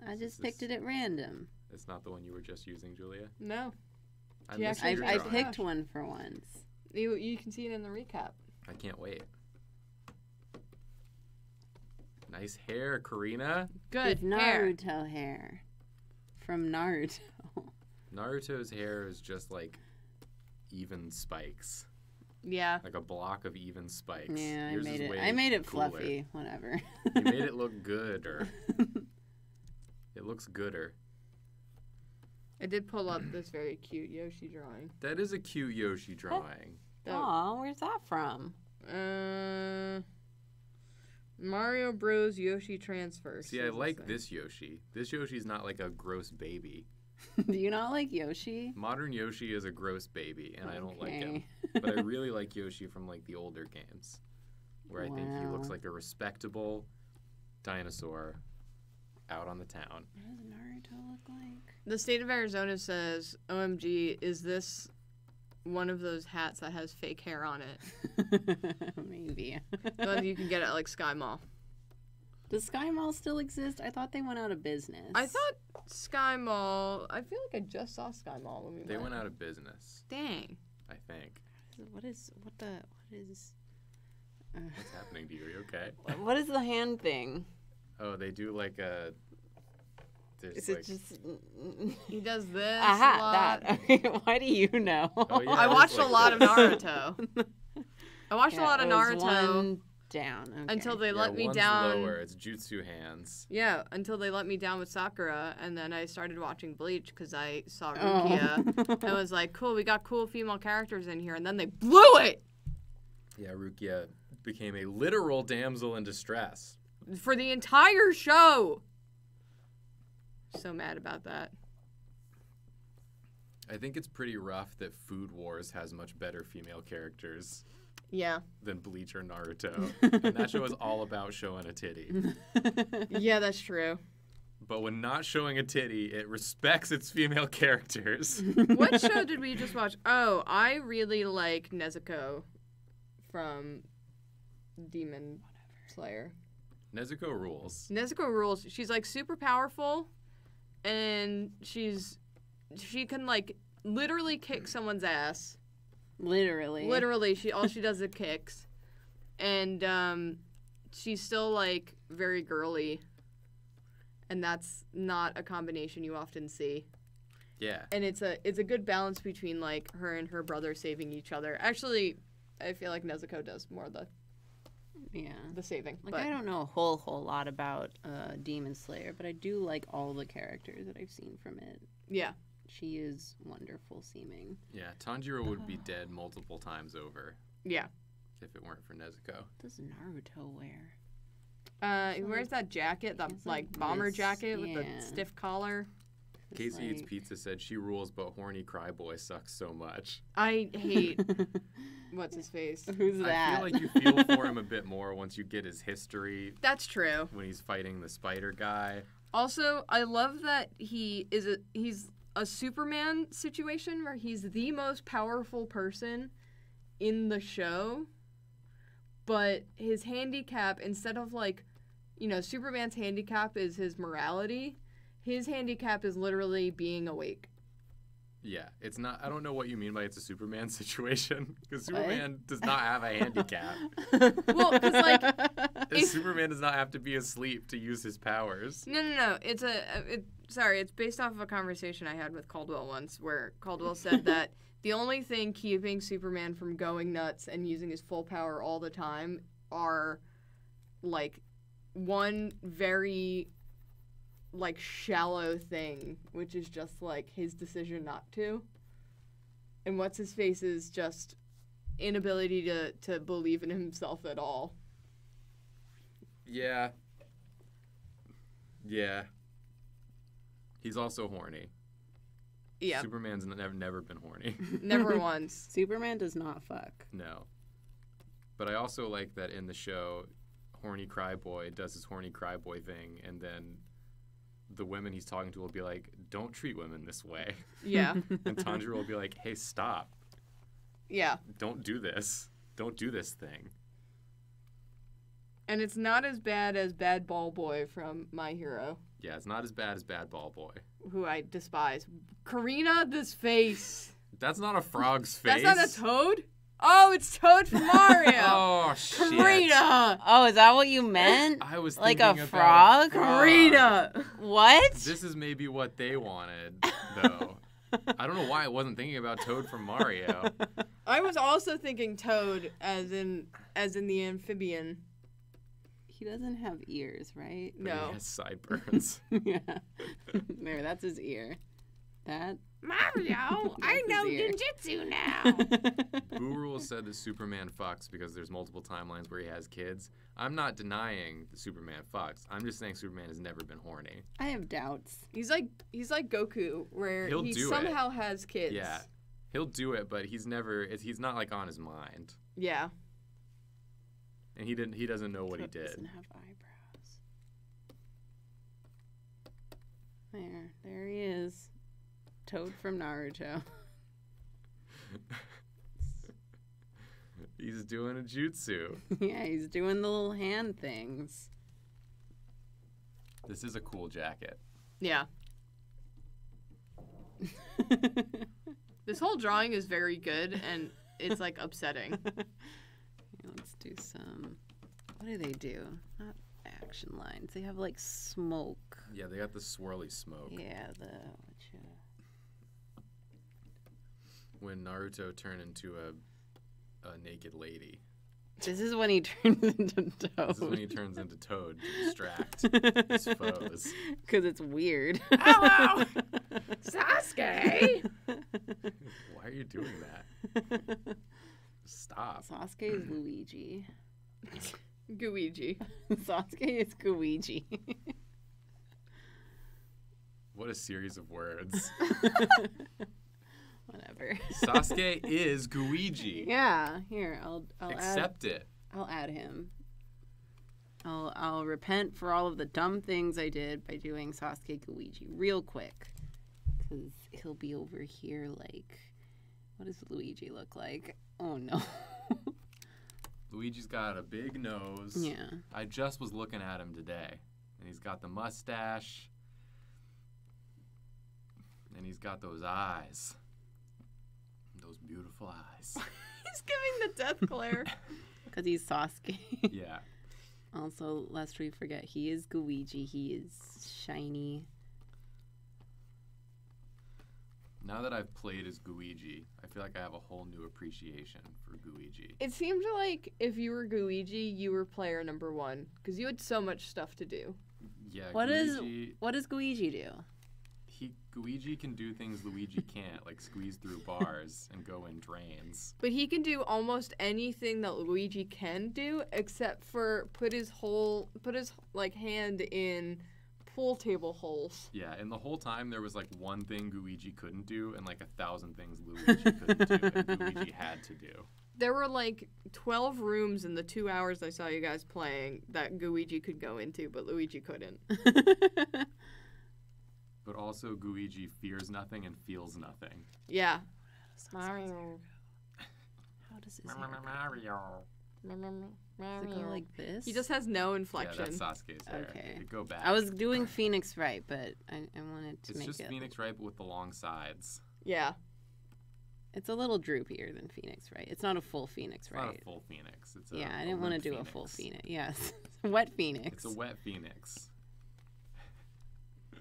I just This picked it at random. It's not the one you were just using, Julia. No, I Do you missed actually I, your I drawing. drawing. picked one for once. you you can see it in the recap. I can't wait. Nice hair, Karina. Good With hair. Naruto hair. From Naruto. Naruto's hair is just like even spikes, Yeah. like a block of even spikes. Yeah, I made is it. way I made it cooler. fluffy. Whatever. You made it look gooder. It looks gooder. I did pull up this very cute Yoshi drawing. That is a cute Yoshi drawing. The- Aw, where's that from? Uh, Mario Bros. Yoshi transfer. See, I like thing. this Yoshi. This Yoshi's not like a gross baby. Do you not like Yoshi? Modern Yoshi is a gross baby, and I don't like him. But I really like Yoshi from like the older games, where I think he looks like a respectable dinosaur out on the town. What does Naruto look like? The state of Arizona says, "OMG, is this one of those hats that has fake hair on it? Maybe. The one you can get it at like Sky Mall." Does Sky Mall still exist? I thought they went out of business. I thought Sky Mall. I feel like I just saw Sky Mall when we They went. went out of business, Dang. I think. What is what the what is uh, What's happening to you? Are you okay? what is the hand thing? Oh, they do like a. There's Is like, it just He does this. a aha lot. that? Okay, Why do you know? Oh, yeah, I it is watched a like lot of. Naruto. I watched a lot of Naruto one down okay. until they yeah, let me down. lower. It's jutsu hands. Yeah, until they let me down with Sakura, and then I started watching Bleach because I saw Oh. Rukia. I was like, cool, we got cool female characters in here, and then they blew it Yeah, Rukia became a literal damsel in distress. for the entire show. So mad about that. I think it's pretty rough that Food Wars has much better female characters Yeah. than Bleach or Naruto. and that show is all about showing a titty. Yeah, that's true. But when not showing a titty, it respects its female characters. what show did we just watch? Oh, I really like Nezuko from Demon Slayer. Nezuko rules. Nezuko rules. She's like super powerful, and she's she can like literally kick someone's ass. Literally. Literally, she all she does is kicks, and um, she's still like very girly, and that's not a combination you often see. Yeah. And it's a it's a good balance between like her and her brother saving each other. Actually, I feel like Nezuko does more of the Yeah. the saving. Like but I don't know a whole whole lot about uh, Demon Slayer, but I do like all the characters that I've seen from it. yeah, She is wonderful seeming. Yeah, Tanjiro would be dead multiple times over yeah. if it weren't for Nezuko. What does Naruto wear? Uh, he So, wears that jacket, that it's like like bomber this, jacket with yeah. the stiff collar. It's Casey Eats like- Pizza said she rules, but horny cryboy sucks so much. I hate what's his face. Who's that? I feel like you feel for him a bit more once you get his history That's true. when he's fighting the spider guy. Also, I love that he is a he's a Superman situation where he's the most powerful person in the show, but his handicap instead of like, you know, Superman's handicap is his morality. His handicap is literally being awake. Yeah, it's not. I don't know what you mean by it's a Superman situation because What? Superman does not have a handicap. well, because like, If- Superman does not have to be asleep to use his powers. No, no, no. It's a. It, sorry, it's based off of a conversation I had with Caldwell once, where Caldwell said that the only thing keeping Superman from going nuts and using his full power all the time are, like, one very, like, shallow thing, which is just like his decision not to. And what's his face is just inability to to believe in himself at all. Yeah. Yeah. He's also horny. Yeah, Superman's never never been horny. never once. Superman does not fuck. No. But I also like that in the show, horny cryboy does his horny cryboy thing, and then the women he's talking to will be like, "Don't treat women this way," Yeah, and Tanjiro will be like, "Hey, stop! yeah. Don't do this! Don't do this thing." And it's not as bad as Bad Ball Boy from My Hero, Yeah, it's not as bad as Bad Ball Boy. who I despise. Karina, this face. That's not a frog's face. That's not a toad? Oh, it's Toad from Mario. Oh shit! Karina. Oh, is that what you meant? I was Like a thinking about frog? frog. Karina. What? This is maybe what they wanted, though. I don't know why I wasn't thinking about Toad from Mario. I was also thinking Toad as in as in the amphibian. He doesn't have ears, right? but No. He has sideburns. yeah. there, that's his ear. That. Mario, I know ninjutsu Boo Rule said that Superman fucks because there's multiple timelines where he has kids. I'm not denying that Superman fucks. I'm just saying Superman has never been horny. I have doubts. He's like he's like Goku, where He'll he do it. somehow has kids. Yeah. He'll do it, but he's never. He's not like on his mind, Yeah. And he didn't. He doesn't know what he Toad did. Doesn't have eyebrows. There, there he is. Toad from Naruto. He's doing a jutsu. yeah, he's doing the little hand things. This is a cool jacket. Yeah. This whole drawing is very good and it's like upsetting. Here, let's do some. What do they do? Not action lines. They have like smoke. Yeah, they got the swirly smoke. Yeah, the. What you, When Naruto turned into a a naked lady. this is when he turns into Toad. This is when he turns into Toad to distract his foes. Because it's weird. Hello! Sasuke! Why are you doing that? Stop. Sasuke is Luigi. Gooigi. Sasuke is Gooigi. What a series of words. Whatever. Sasuke is Gooigi. Yeah, here I'll I'll add Accept it. I'll add him. I'll I'll repent for all of the dumb things I did by doing Sasuke Luigi real quick, because he'll be over here like, what does Luigi look like? Oh no. Luigi's got a big nose. yeah. I just was looking at him today, and he's got the mustache, and he's got those eyes, those beautiful eyes. He's giving the death glare. Because he's Sasuke. yeah, also, lest we forget, he is Luigi. He is shiny. Now that I've played as Gooigi, I feel like I have a whole new appreciation for Gooigi. It seemed like if you were Gooigi, you were player number one because you had so much stuff to do. Yeah, What is- Gooigi, What does Luigi do? he Gooigi can do things Luigi can't, like squeeze through bars and go in drains. But he can do almost anything that Luigi can do, except for put his whole put his like hand in pool table holes. Yeah, and the whole time there was like one thing Gooigi couldn't do, and like a thousand things Luigi couldn't do, and Luigi had to do. There were like twelve rooms in the two hours I saw you guys playing that Luigi could go into, but Luigi couldn't. But also, Gooigi fears nothing and feels nothing. Yeah. Mario. How does his hair go? Mario. Does it go like this? He just has no Yeah, inflection. that's Sasuke's hair. Okay. It go back. I was doing Phoenix Wright, but I, I wanted to It's make just. Phoenix Wright, but with the long sides. yeah. It's a little droopier than Phoenix Wright. It's not a full Phoenix It's right. not a full Phoenix. It's a, yeah, I a didn't want to limp do a full Phoenix. Yes, wet Phoenix. It's a wet Phoenix.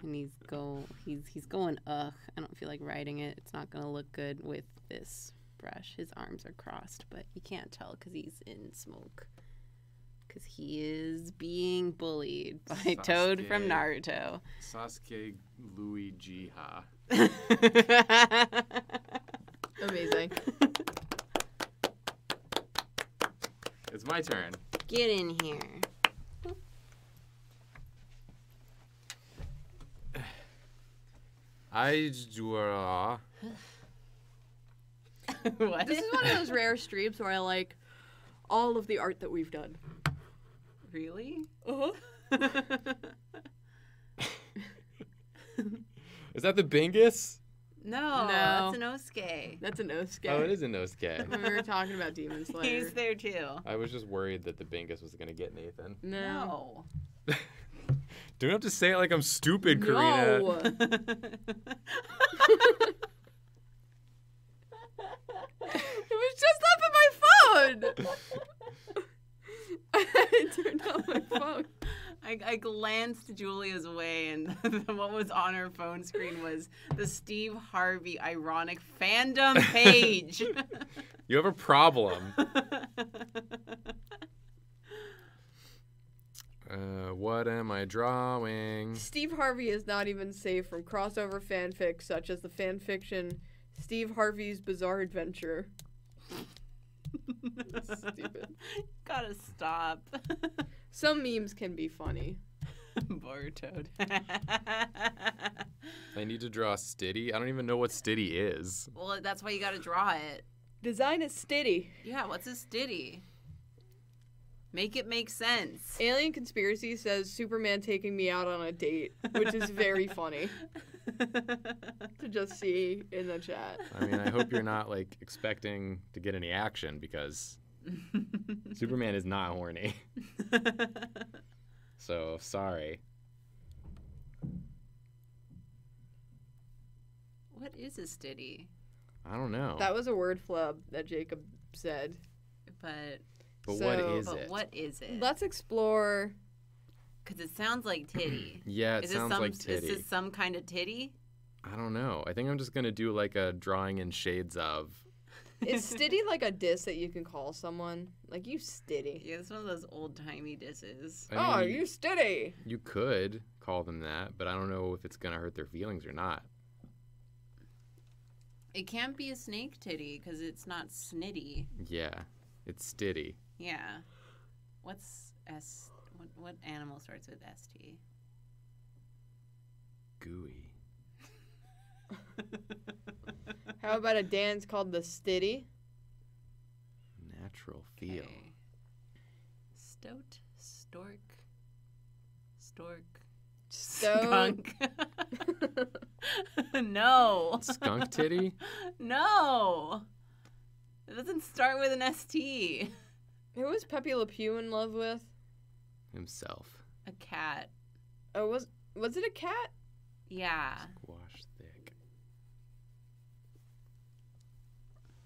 and he's go he's he's going ugh. I don't feel like writing it. It's not gonna look good with this brush. His arms are crossed, but you can't tell because he's in smoke. Because he is being bullied by Toad from Naruto. Sasuke Luigi Ha. Amazing. It's my turn. Get in here. I draw. what? This is one of those rare streams where I like all of the art that we've done. Really? Uh-huh. Is that the Bingus? No, No. that's Inosuke. That's a Nosuke. Oh, it is a Nosuke. we were talking about Demon Slayer. He's there too. I was just worried that the Bingus was gonna get Nathan. No. No. Don't have to say it like I'm stupid, Karina. No. It was just up in my phone. I turned on my phone. I, I glanced Julia's way, and what was on her phone screen was the Steve Harvey ironic fandom page. You have a problem. Uh, what am I drawing? Steve Harvey is not even safe from crossover fanfic such as the fanfiction Steve Harvey's Bizarre Adventure. Stupid. Gotta stop. Some memes can be funny. Borutoad. I need to draw Stiddy. I don't even know what Stiddy is. well, that's why you gotta draw it. Design a stitty. Yeah, what's a stitty? Make it make sense. Alien Conspiracy says Superman taking me out on a date, which is very funny to just see in the chat. I mean, I hope you're not like expecting to get any action because Superman is not horny. so sorry. What is a stiddy? I don't know. That was a word flub that Jacob said. But But So- But it? what is it? Let's explore because it sounds like titty. Yeah, it is sounds this some like titty. is this some kind of titty? I don't know. I think I'm just gonna do like a drawing in shades of. Is stitty like a diss that you can call someone? Like you stitty. Yeah, it's one of those old timey disses. I oh, mean, you stitty. You could call them that, but I don't know if it's gonna hurt their feelings or not. It can't be a snake titty because it's not snitty. Yeah, it's stitty. Yeah. What's S? What, what animal starts with ST? Gooey. How about a dance called the stitty? Natural feel. Okay. Stoat, stork, stork, Stoat. skunk. no. Skunk titty? No. It doesn't start with an ST. Who was Pepe Le Pew in love with? Himself. A cat. Oh, was was it a cat? Yeah. Squash thick.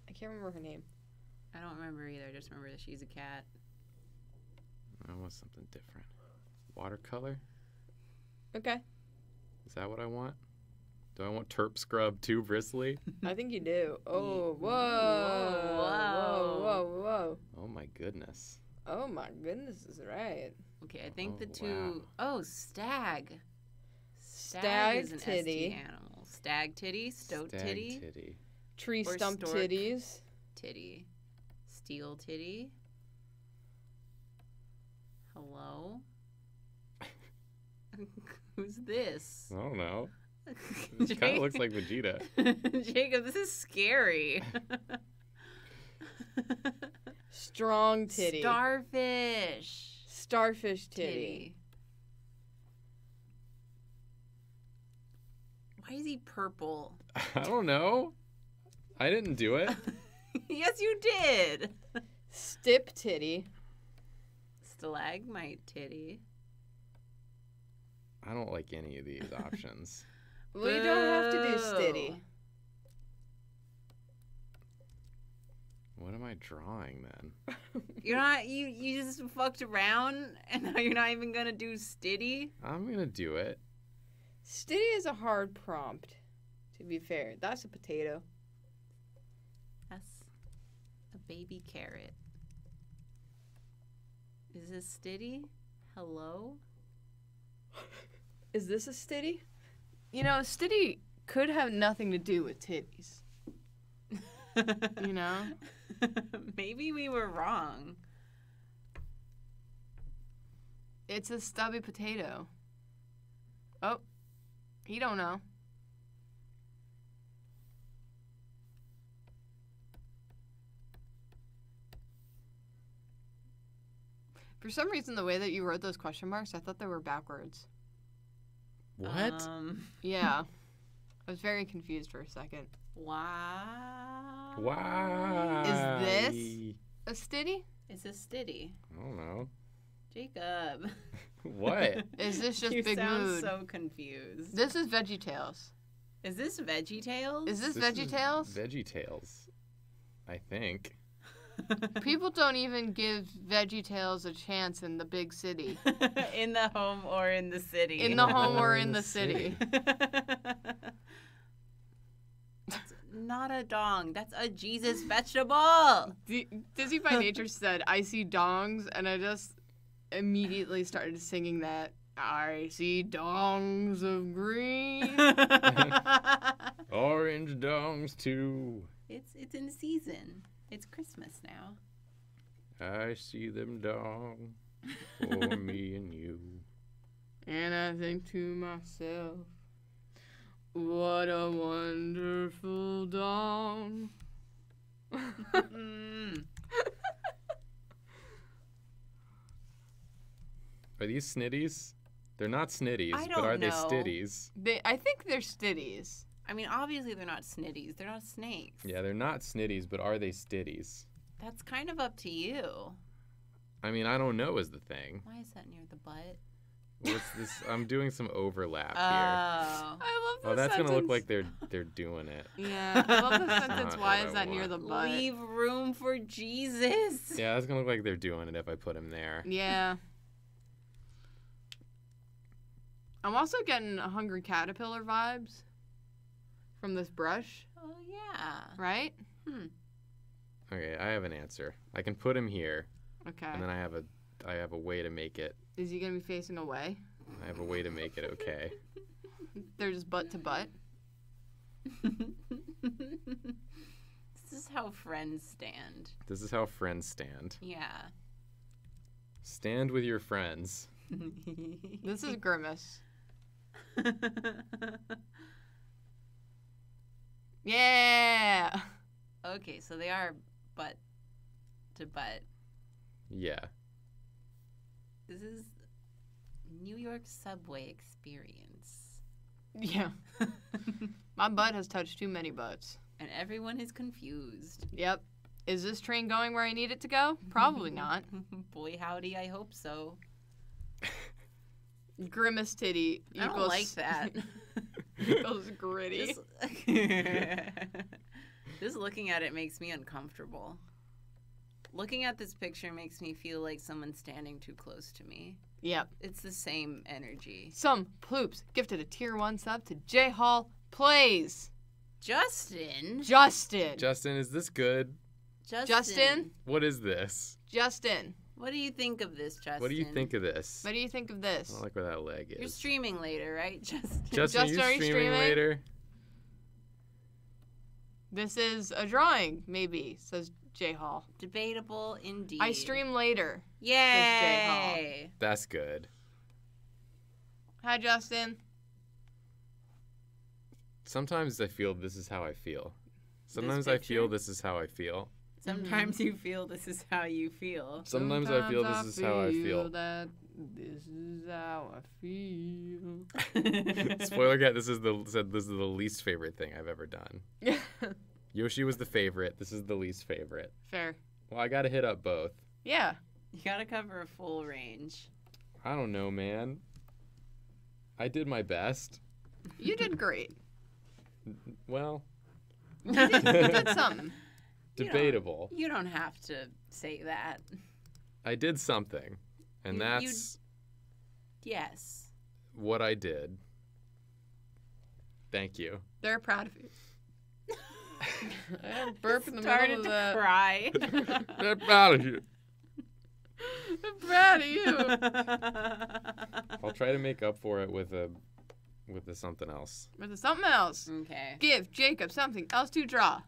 I can't remember her name. I don't remember either. I just remember that she's a cat. I want something different. Watercolor? Okay, Is that what I want? Do I want terp scrub too bristly? I think you do. Oh, whoa, Whoa, whoa, whoa, whoa! Oh my goodness. Oh my goodness, is right. Okay, I think the Oh, two oh stag. Stag is an titty. ST animal. Stag titty, stoat Stag titty, titty. Tree Or stump stork. titties. titty, steel titty. Hello. Who's this? I don't know. It kind of looks like Vegeta. Jacob, this is scary. Strong titty. Starfish. Starfish titty. Titty. Why is he purple? I don't know. I didn't do it. yes, you did. Stip titty. Stalagmite titty. I don't like any of these options. We don't have to do Boo. stitty. What am I drawing then? You're not you you just fucked around and now you're not even gonna do Stiddy? I'm gonna do it. Stiddy is a hard prompt. To be fair, that's a potato. That's a baby carrot. Is this Stiddy? Hello? Is this a Stiddy? You know, Stiddy could have nothing to do with titties. You know? Maybe we were wrong. It's a stubby potato. Oh, he don't know. For some reason, the way that you wrote those question marks, I thought they were backwards. What? Um, Yeah. I was very confused for a second. Wow. Why? this- A stitty? It's a stitty. I don't know. Jacob. What? Is this just you Big sound Mood? so confused. This is Veggie Tales. Is this Veggie Tales? Is this, This Veggie is Tales? Veggie Tales. I think. People don't even give Veggie Tales a chance in the big city. in the home or in the city? In the home or in the city. That's not a dong. That's a Jesus vegetable. D- Dizzy by Nature said, I see dongs, and I just immediately started singing that. I see dongs of green. Orange dongs too. it's it's in season. It's Christmas now. I see them dong for me and you. and I think to myself, what a wonderful dawn. Mm. Are these snitties? They're not snitties, I but don't are they know. stitties? They, I think they're stitties. I mean, obviously they're not snitties. They're not snakes. Yeah, they're not snitties, but are they stitties? That's kind of up to you. I mean, I don't know is the thing. Why is that near the butt? What's this? I'm doing some overlap here. Oh. I love the Oh, that's gonna look like they're they're doing it. Yeah, I love the sentence. Why is I that near the butt? Leave room for Jesus. Yeah, that's gonna look like they're doing it if I put him there. Yeah. I'm also getting a hungry caterpillar vibes from this brush, Oh yeah. right? Hmm. Okay, I have an answer. I can put him here, Okay. and then I have a I have a way to make it. Is he gonna be facing away? I have a way to make it okay. They're just butt to butt. this is how friends stand. This is how friends stand. Yeah. Stand with your friends. This is grimace. Yeah. okay, so they are butt to butt. Yeah. This is New York subway experience. Yeah. My butt has touched too many butts. and everyone is confused. Yep. Is this train going where I need it to go? Probably not. Boy, howdy, I hope so. Grimace titty I equals don't like that. equals gritty. Just, just looking at it makes me uncomfortable. Looking at this picture makes me feel like someone's standing too close to me. Yep. It's the same energy. Some ploops gifted a tier one sub to J Hall Plays. Justin. Justin. Justin, is this good? Justin. Justin? What is this? Justin. What do you think of this, Justin? What do you think of this? What do you think of I this? don't like where that leg is. You're streaming later, right, Justin? Justin, Justin, are are you you streaming, streaming? later? This is a drawing, maybe, says J Hall. Debatable indeed. I stream later. Yay! That's good. Hi, Justin. Sometimes I feel this is how I feel. Sometimes I feel this is how I feel. Sometimes mm-hmm. you feel this is how you feel. Sometimes, I feel this is how I feel. That this is how I feel. Spoiler cat, this is the said this is the least favorite thing I've ever done. Yoshi was the favorite. This is the least favorite. Fair. Well, I gotta hit up both. Yeah. You gotta cover a full range. I don't know, man. I did my best. You did great. Well, You did, you did something. You don't- debatable. You don't have to say that. I did something, and You- you- that's Yes. what I did. Thank you. They're proud of you. I had a burp in the Started middle to of that. cry. I'm proud of you. I'm proud of you. I'll try to make up for it with a with a something else. But there's something else. okay. Give Jacob something else to draw.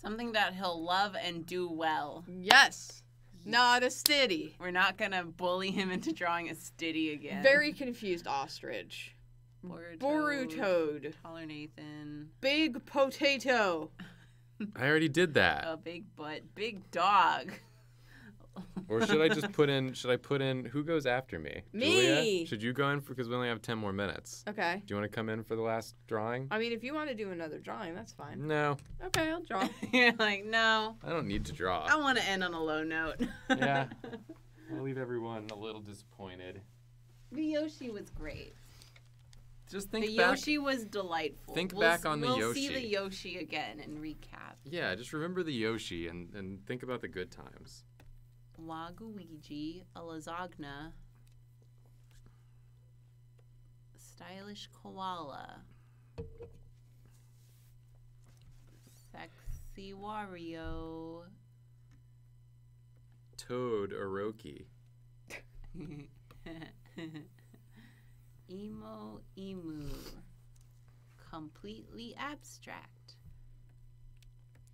Something that he'll love and do well. Yes. Not a stitty. We're not gonna bully him into drawing a stitty again. Very confused ostrich. Borutoad, Borutoad. Taller Nathan. Big potato. I already did that. A big butt. Big dog. Or should I just put in? Should I put in? Who goes after me? Me. Julia? Should you go in because we only have ten more minutes? Okay. Do you want to come in for the last drawing? I mean, if you want to do another drawing, that's fine. No, Okay, I'll draw. You're like, no. I don't need to draw. I want to end on a low note. Yeah. I'll leave everyone a little disappointed. the Yoshi was great. Just the think back. Yoshi was delightful. Think We'll back on the we'll see the Yoshi again and recap. Yeah, just remember the Yoshi and, and think about the good times. Waluigi, a lasagna, stylish koala, sexy Wario, Toad Oroki. emo emu, completely abstract.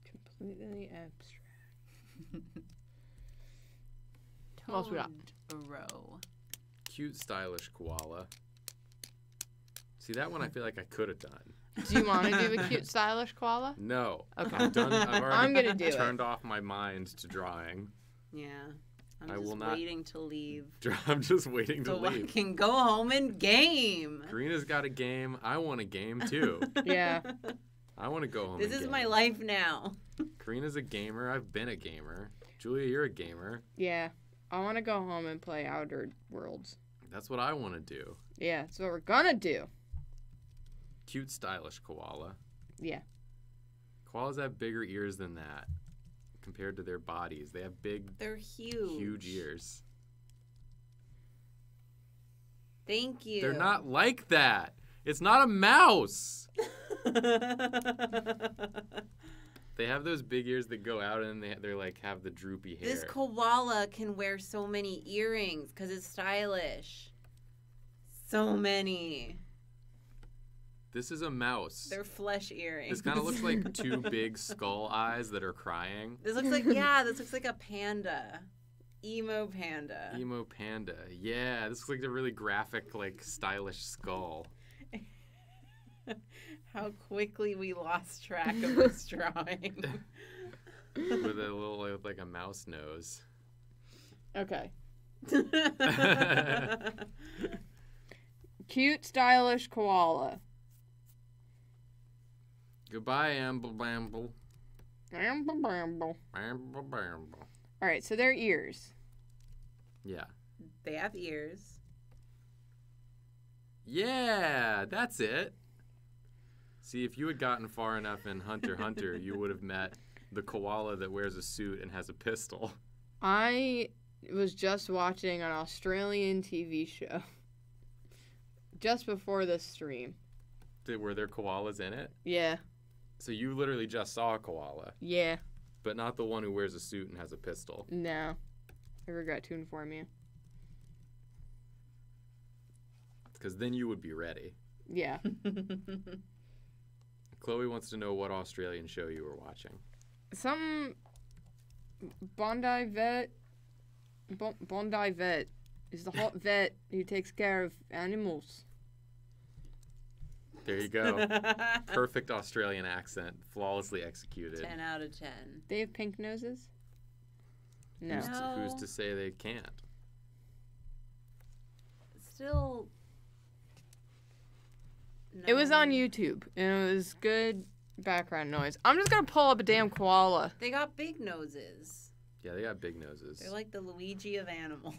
Completely abstract. What else we got? Totoro. Cute, stylish koala. See, that one I feel like I could have done. Do you want to do a cute, stylish koala? No. Okay. I've done. I've already I'm gonna do it. turned off my mind to drawing. Yeah. I'm I just will not- waiting to leave. I'm just waiting to So I leave. can go home and game. Karina's got a game. I want a game too. Yeah. I want to go home. This and is my life now. Karina's a gamer. I've been a gamer. Julia, you're a gamer. Yeah. I want to go home and play Outer Worlds. That's what I want to do. Yeah, that's what we're gonna do. Cute, stylish koala. Yeah. Koalas have bigger ears than that compared to their bodies. They have big, They're huge. huge ears. Thank you. They're not like that. It's not a mouse. They have those big ears that go out and they they're like have the droopy hair. this koala can wear so many earrings because it's stylish. So many. This is a mouse. They're flesh earrings. This kind of looks like two big skull eyes that are crying. This looks like yeah. This looks like a panda, emo panda. Emo panda. Yeah, this looks like a really graphic, like stylish skull. How quickly we lost track of this drawing. with a little like a mouse nose. Okay. Cute, stylish koala. Goodbye, Amble Bamble. Amble bamble. Amble Bamble. All right, so they're ears. Yeah. they have ears. Yeah, that's it. See, if you had gotten far enough in Hunter Hunter, you would have met the koala that wears a suit and has a pistol. I was just watching an Australian TV show just before this stream. Did, were there koalas in it? Yeah, So you literally just saw a koala, yeah, but not the one who wears a suit and has a pistol. no. I regret to inform you. Because then you would be ready. Yeah. Chloe wants to know what Australian show you were watching. Some Bondi vet. Bon- Bondi vet is the hot vet who takes care of animals. There you go. Perfect Australian accent, flawlessly executed. 10 out of 10. They have pink noses? No. Who's, to, who's to say they can't? Still. No. It was on. YouTube and it was good background noise. I'm just gonna pull up a damn koala. They got big noses. Yeah, they got big noses. They're like the Luigi of animals.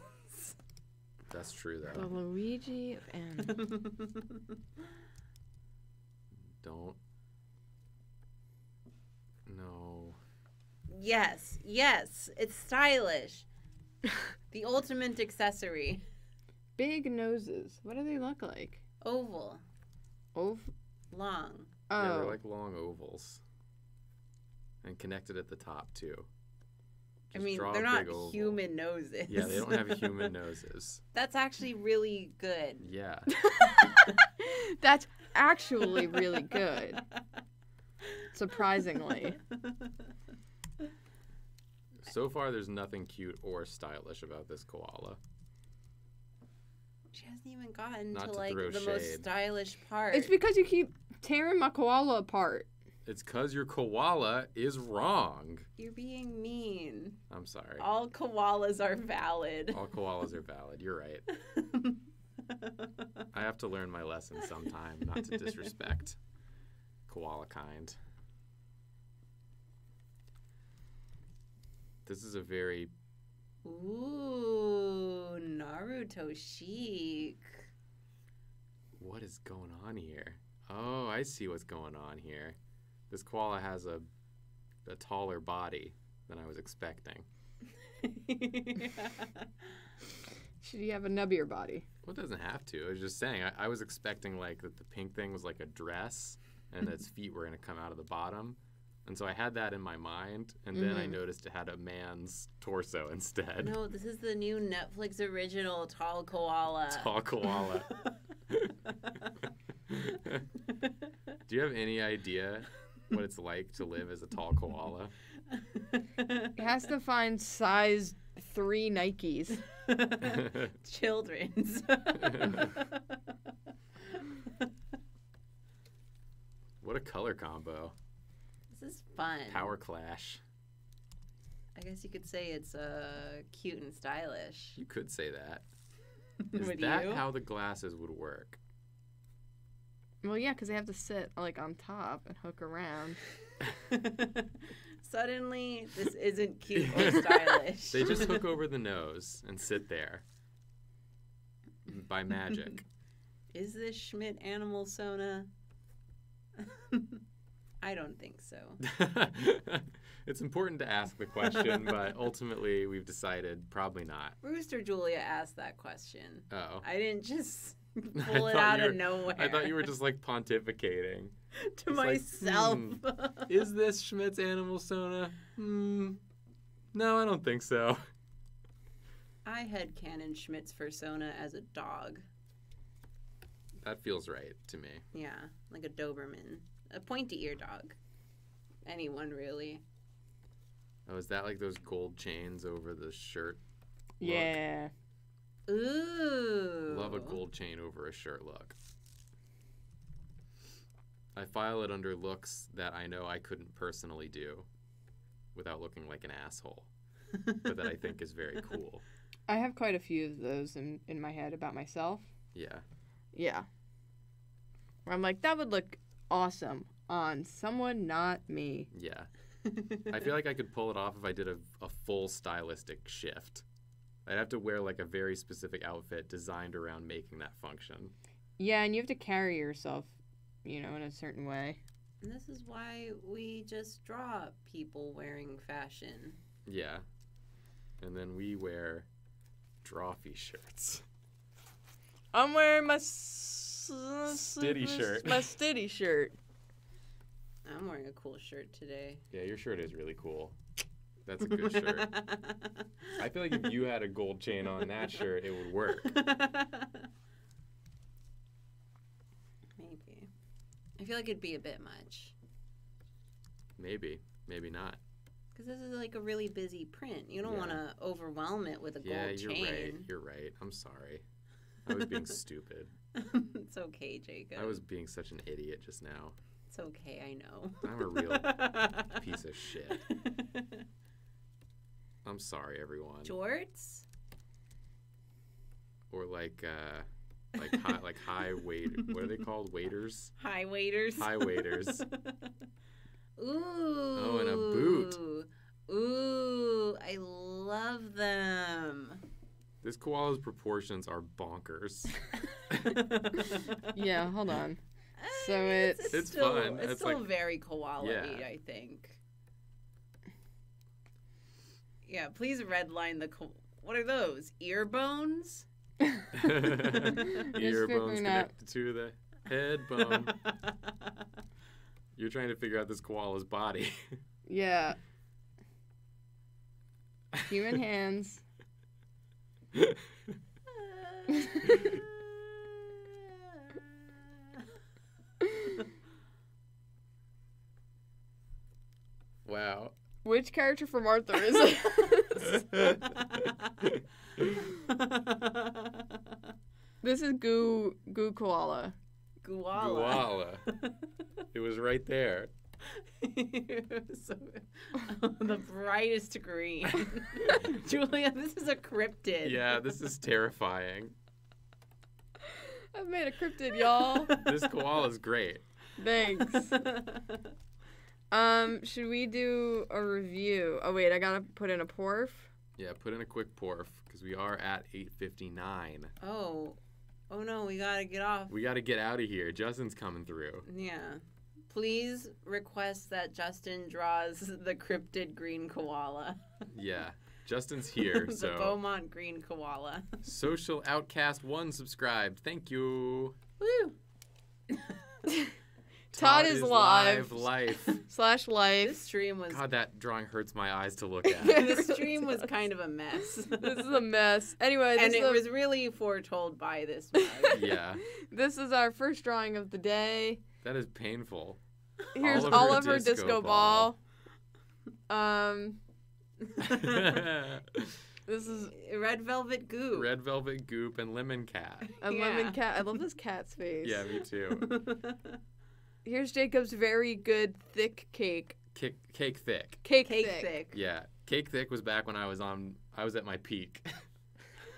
That's true, though. The. Luigi of animals. Don't. No. yes, yes, it's stylish. the ultimate accessory. Big noses. What do they look like? Oval, Oh. long. Yeah, Oh. they're like long ovals. And connected at the top, too. I mean, they're not oval. human noses. Yeah, they don't have human noses. That's actually really good. Yeah. That's actually really good. Surprisingly. So far, there's nothing cute or stylish about this koala. She hasn't even gotten Not to to like throw the most stylish part. It's because you keep tearing my koala apart. It's because your koala is wrong. You're being mean. I'm sorry. All koalas are valid. All koalas are valid. You're right. I have to learn my lesson sometime not to disrespect koala kind. This is a very Ooh, Naruto chic. what is going on here? Oh, I see what's going on here. This koala has a a taller body than I was expecting. Should you have a nubbier body? Well, it doesn't have to. I was just saying. I, I was expecting like that the pink thing was like a dress, and its feet were gonna come out of the bottom, and so I had that in my mind, and then I Mhm. noticed it had a man's torso instead. no, this is the new Netflix original Tall Koala. Tall koala. Do you have any idea what it's like to live as a tall koala? It has to find size three Nikes. Children's. what a color combo. this is fun. Power clash. I guess you could say it's uh, cute and stylish. You could say that. Is Would that you? how the glasses would work? Well, yeah, because they have to sit like on top and hook around. Suddenly, this isn't cute or stylish. They just hook over the nose and sit there. by magic. Is this Schmidt animal Sona? I don't think so. it's important to ask the question, but ultimately we've decided probably not. Rooster Julia asked that question. Oh. I didn't just I pull it out you of nowhere. I thought you were just like pontificating. to like, myself. hmm, Is this Schmidt's animal sona? Hmm. No, I don't think so. I had Canon Schmidt's persona as a dog. That feels right to me. Yeah, like a Doberman, a pointy ear dog. Anyone really? Oh, is that like those gold chains over the shirt? Yeah. Ooh. Love a gold chain over a shirt look. I file it under looks that I know I couldn't personally do without looking like an asshole, but that I think is very cool. I have quite a few of those in, in my head about myself. Yeah. Yeah. Where I'm like, that would look awesome on someone not me. Yeah. I feel like I could pull it off if I did a, a full stylistic shift. I'd have to wear like a very specific outfit designed around making that function. Yeah, and you have to carry yourself, you know, in a certain way. And this is why we just draw people wearing fashion. Yeah. And then we wear drawfee shirts. I'm wearing my s- Stitty shirt. My stitty shirt. I'm wearing a cool shirt today. Yeah, your shirt is really cool. That's a good shirt. I feel like if you had a gold chain on that shirt, it would work. Maybe. I feel like it'd be a bit much. Maybe, maybe not. Because this is like a really busy print. You don't Yeah. want to overwhelm it with a yeah, gold you're chain. right. You're right. I'm sorry. I was being stupid. it's okay, Jacob. I was being such an idiot just now. It's okay, I know. I'm a real piece of shit. I'm sorry, everyone. Jorts? Or like, uh, like high, like high wait. What are they called? Waiters. High waiters. High waiters. Ooh. Oh, and a boot. Ooh, I love them. This koala's proportions are bonkers. Yeah, hold on. So Eh, it's- It's still, fun. It's, It's still like- very koala Yeah. I think. Yeah, please redline the. Co- what are those? Ear bones? Ear bones figuring connected to the head bone. You're trying to figure out this koala's body. Yeah. Human hands. wow. Which character from Arthur is it? This is Goo Goo Koala. Guala. Koala. It was right there. so, the brightest green. Julia, this is a cryptid. Yeah, this is terrifying. I've made a cryptid, y'all. This koala's great. Thanks. Um, should we do a review? Oh wait, I gotta put in a porf. Yeah, put in a quick porf because we are at 8:59. oh, oh no, we gotta get off. We got to get out of here. Justin's coming through. Yeah. Please request that Justin draws the cryptid green koala. Yeah, Justin's here. the so Beaumont green koala. social outcast one subscribed. Thank you. Woo! Todd is live. Life. Slash This life. stream was God, that drawing hurts my eyes to look at. this stream was kind of a mess. This is a mess. Anyway, this and is it a- was really foretold by this mug. yeah, this is our first drawing of the day. that is painful. Here's Oliver Oliver Disco Disco, Ball. Ball. Um, this is Red velvet goop. Red velvet goop and lemon cat. a Yeah. lemon cat. I love this cat's face. Yeah, me too. Here's Jacob's very good thick cake. Kick, cake thick. Cake, Cake thick. thick. Yeah, cake thick was back when I was on. I was at my peak,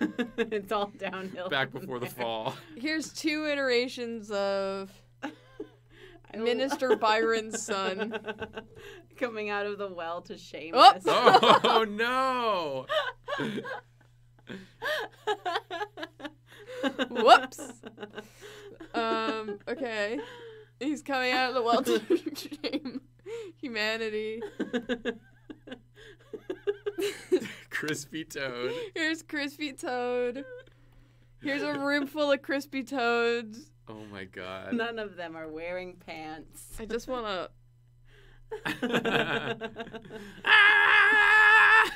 it's all downhill. back from before the fall. Here's two iterations of Minister Byron's son. coming out of the well to shame Oh! us. Oh no! Whoops. Um, okay. He's coming out of the welter stream. Humanity. Crispy Toad. Here's Crispy Toad. Here's a room full of Crispy Toads. Oh my god. None of them are wearing pants. I just want to. Ah!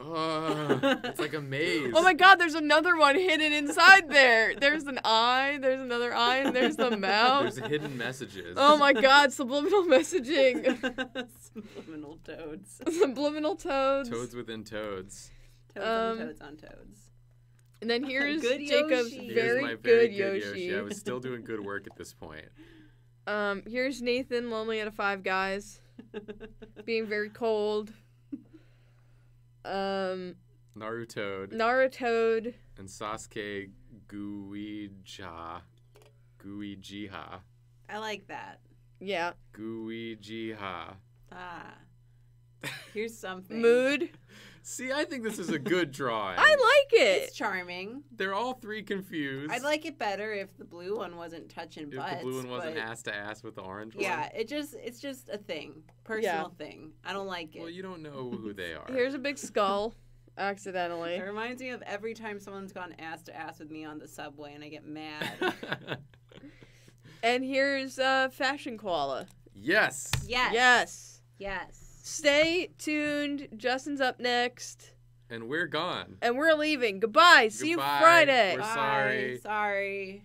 Oh, it's like a maze. Oh my god, there's another one hidden inside there. There's an eye, there's another eye, and there's the mouth. There's hidden messages. Oh my god, subliminal messaging. Subliminal toads. subliminal toads. Toads within toads. Toads Um, on toads on toads. And then here's Good Jacob's Yoshi. Here's very, my good, very Yoshi. I was still doing good work at this point. Um, here's Nathan, lonely out of five guys, being very cold. Um, Narutoad Narutoad. and Sasuke Guija. Guijiha. I like that. Yeah. Guijiha. Ah. Here's something. Mood. See, I think this is a good drawing. I like it. It's charming. They're all three confused. I'd like it better if the blue one wasn't touching if butts. the blue one wasn't ass to ass with the orange one. Yeah, it just it's just a thing, personal thing. I don't like it. Well, you don't know who they are. Here's a big skull, accidentally. It reminds me of every time someone's gone ass to ass with me on the subway and I get mad. And here's uh, Fashion Koala. yes. yes. Yes. Yes. Stay tuned. Justin's up next. And we're gone. And we're leaving. Goodbye. See you Friday. We're Bye. sorry. Sorry.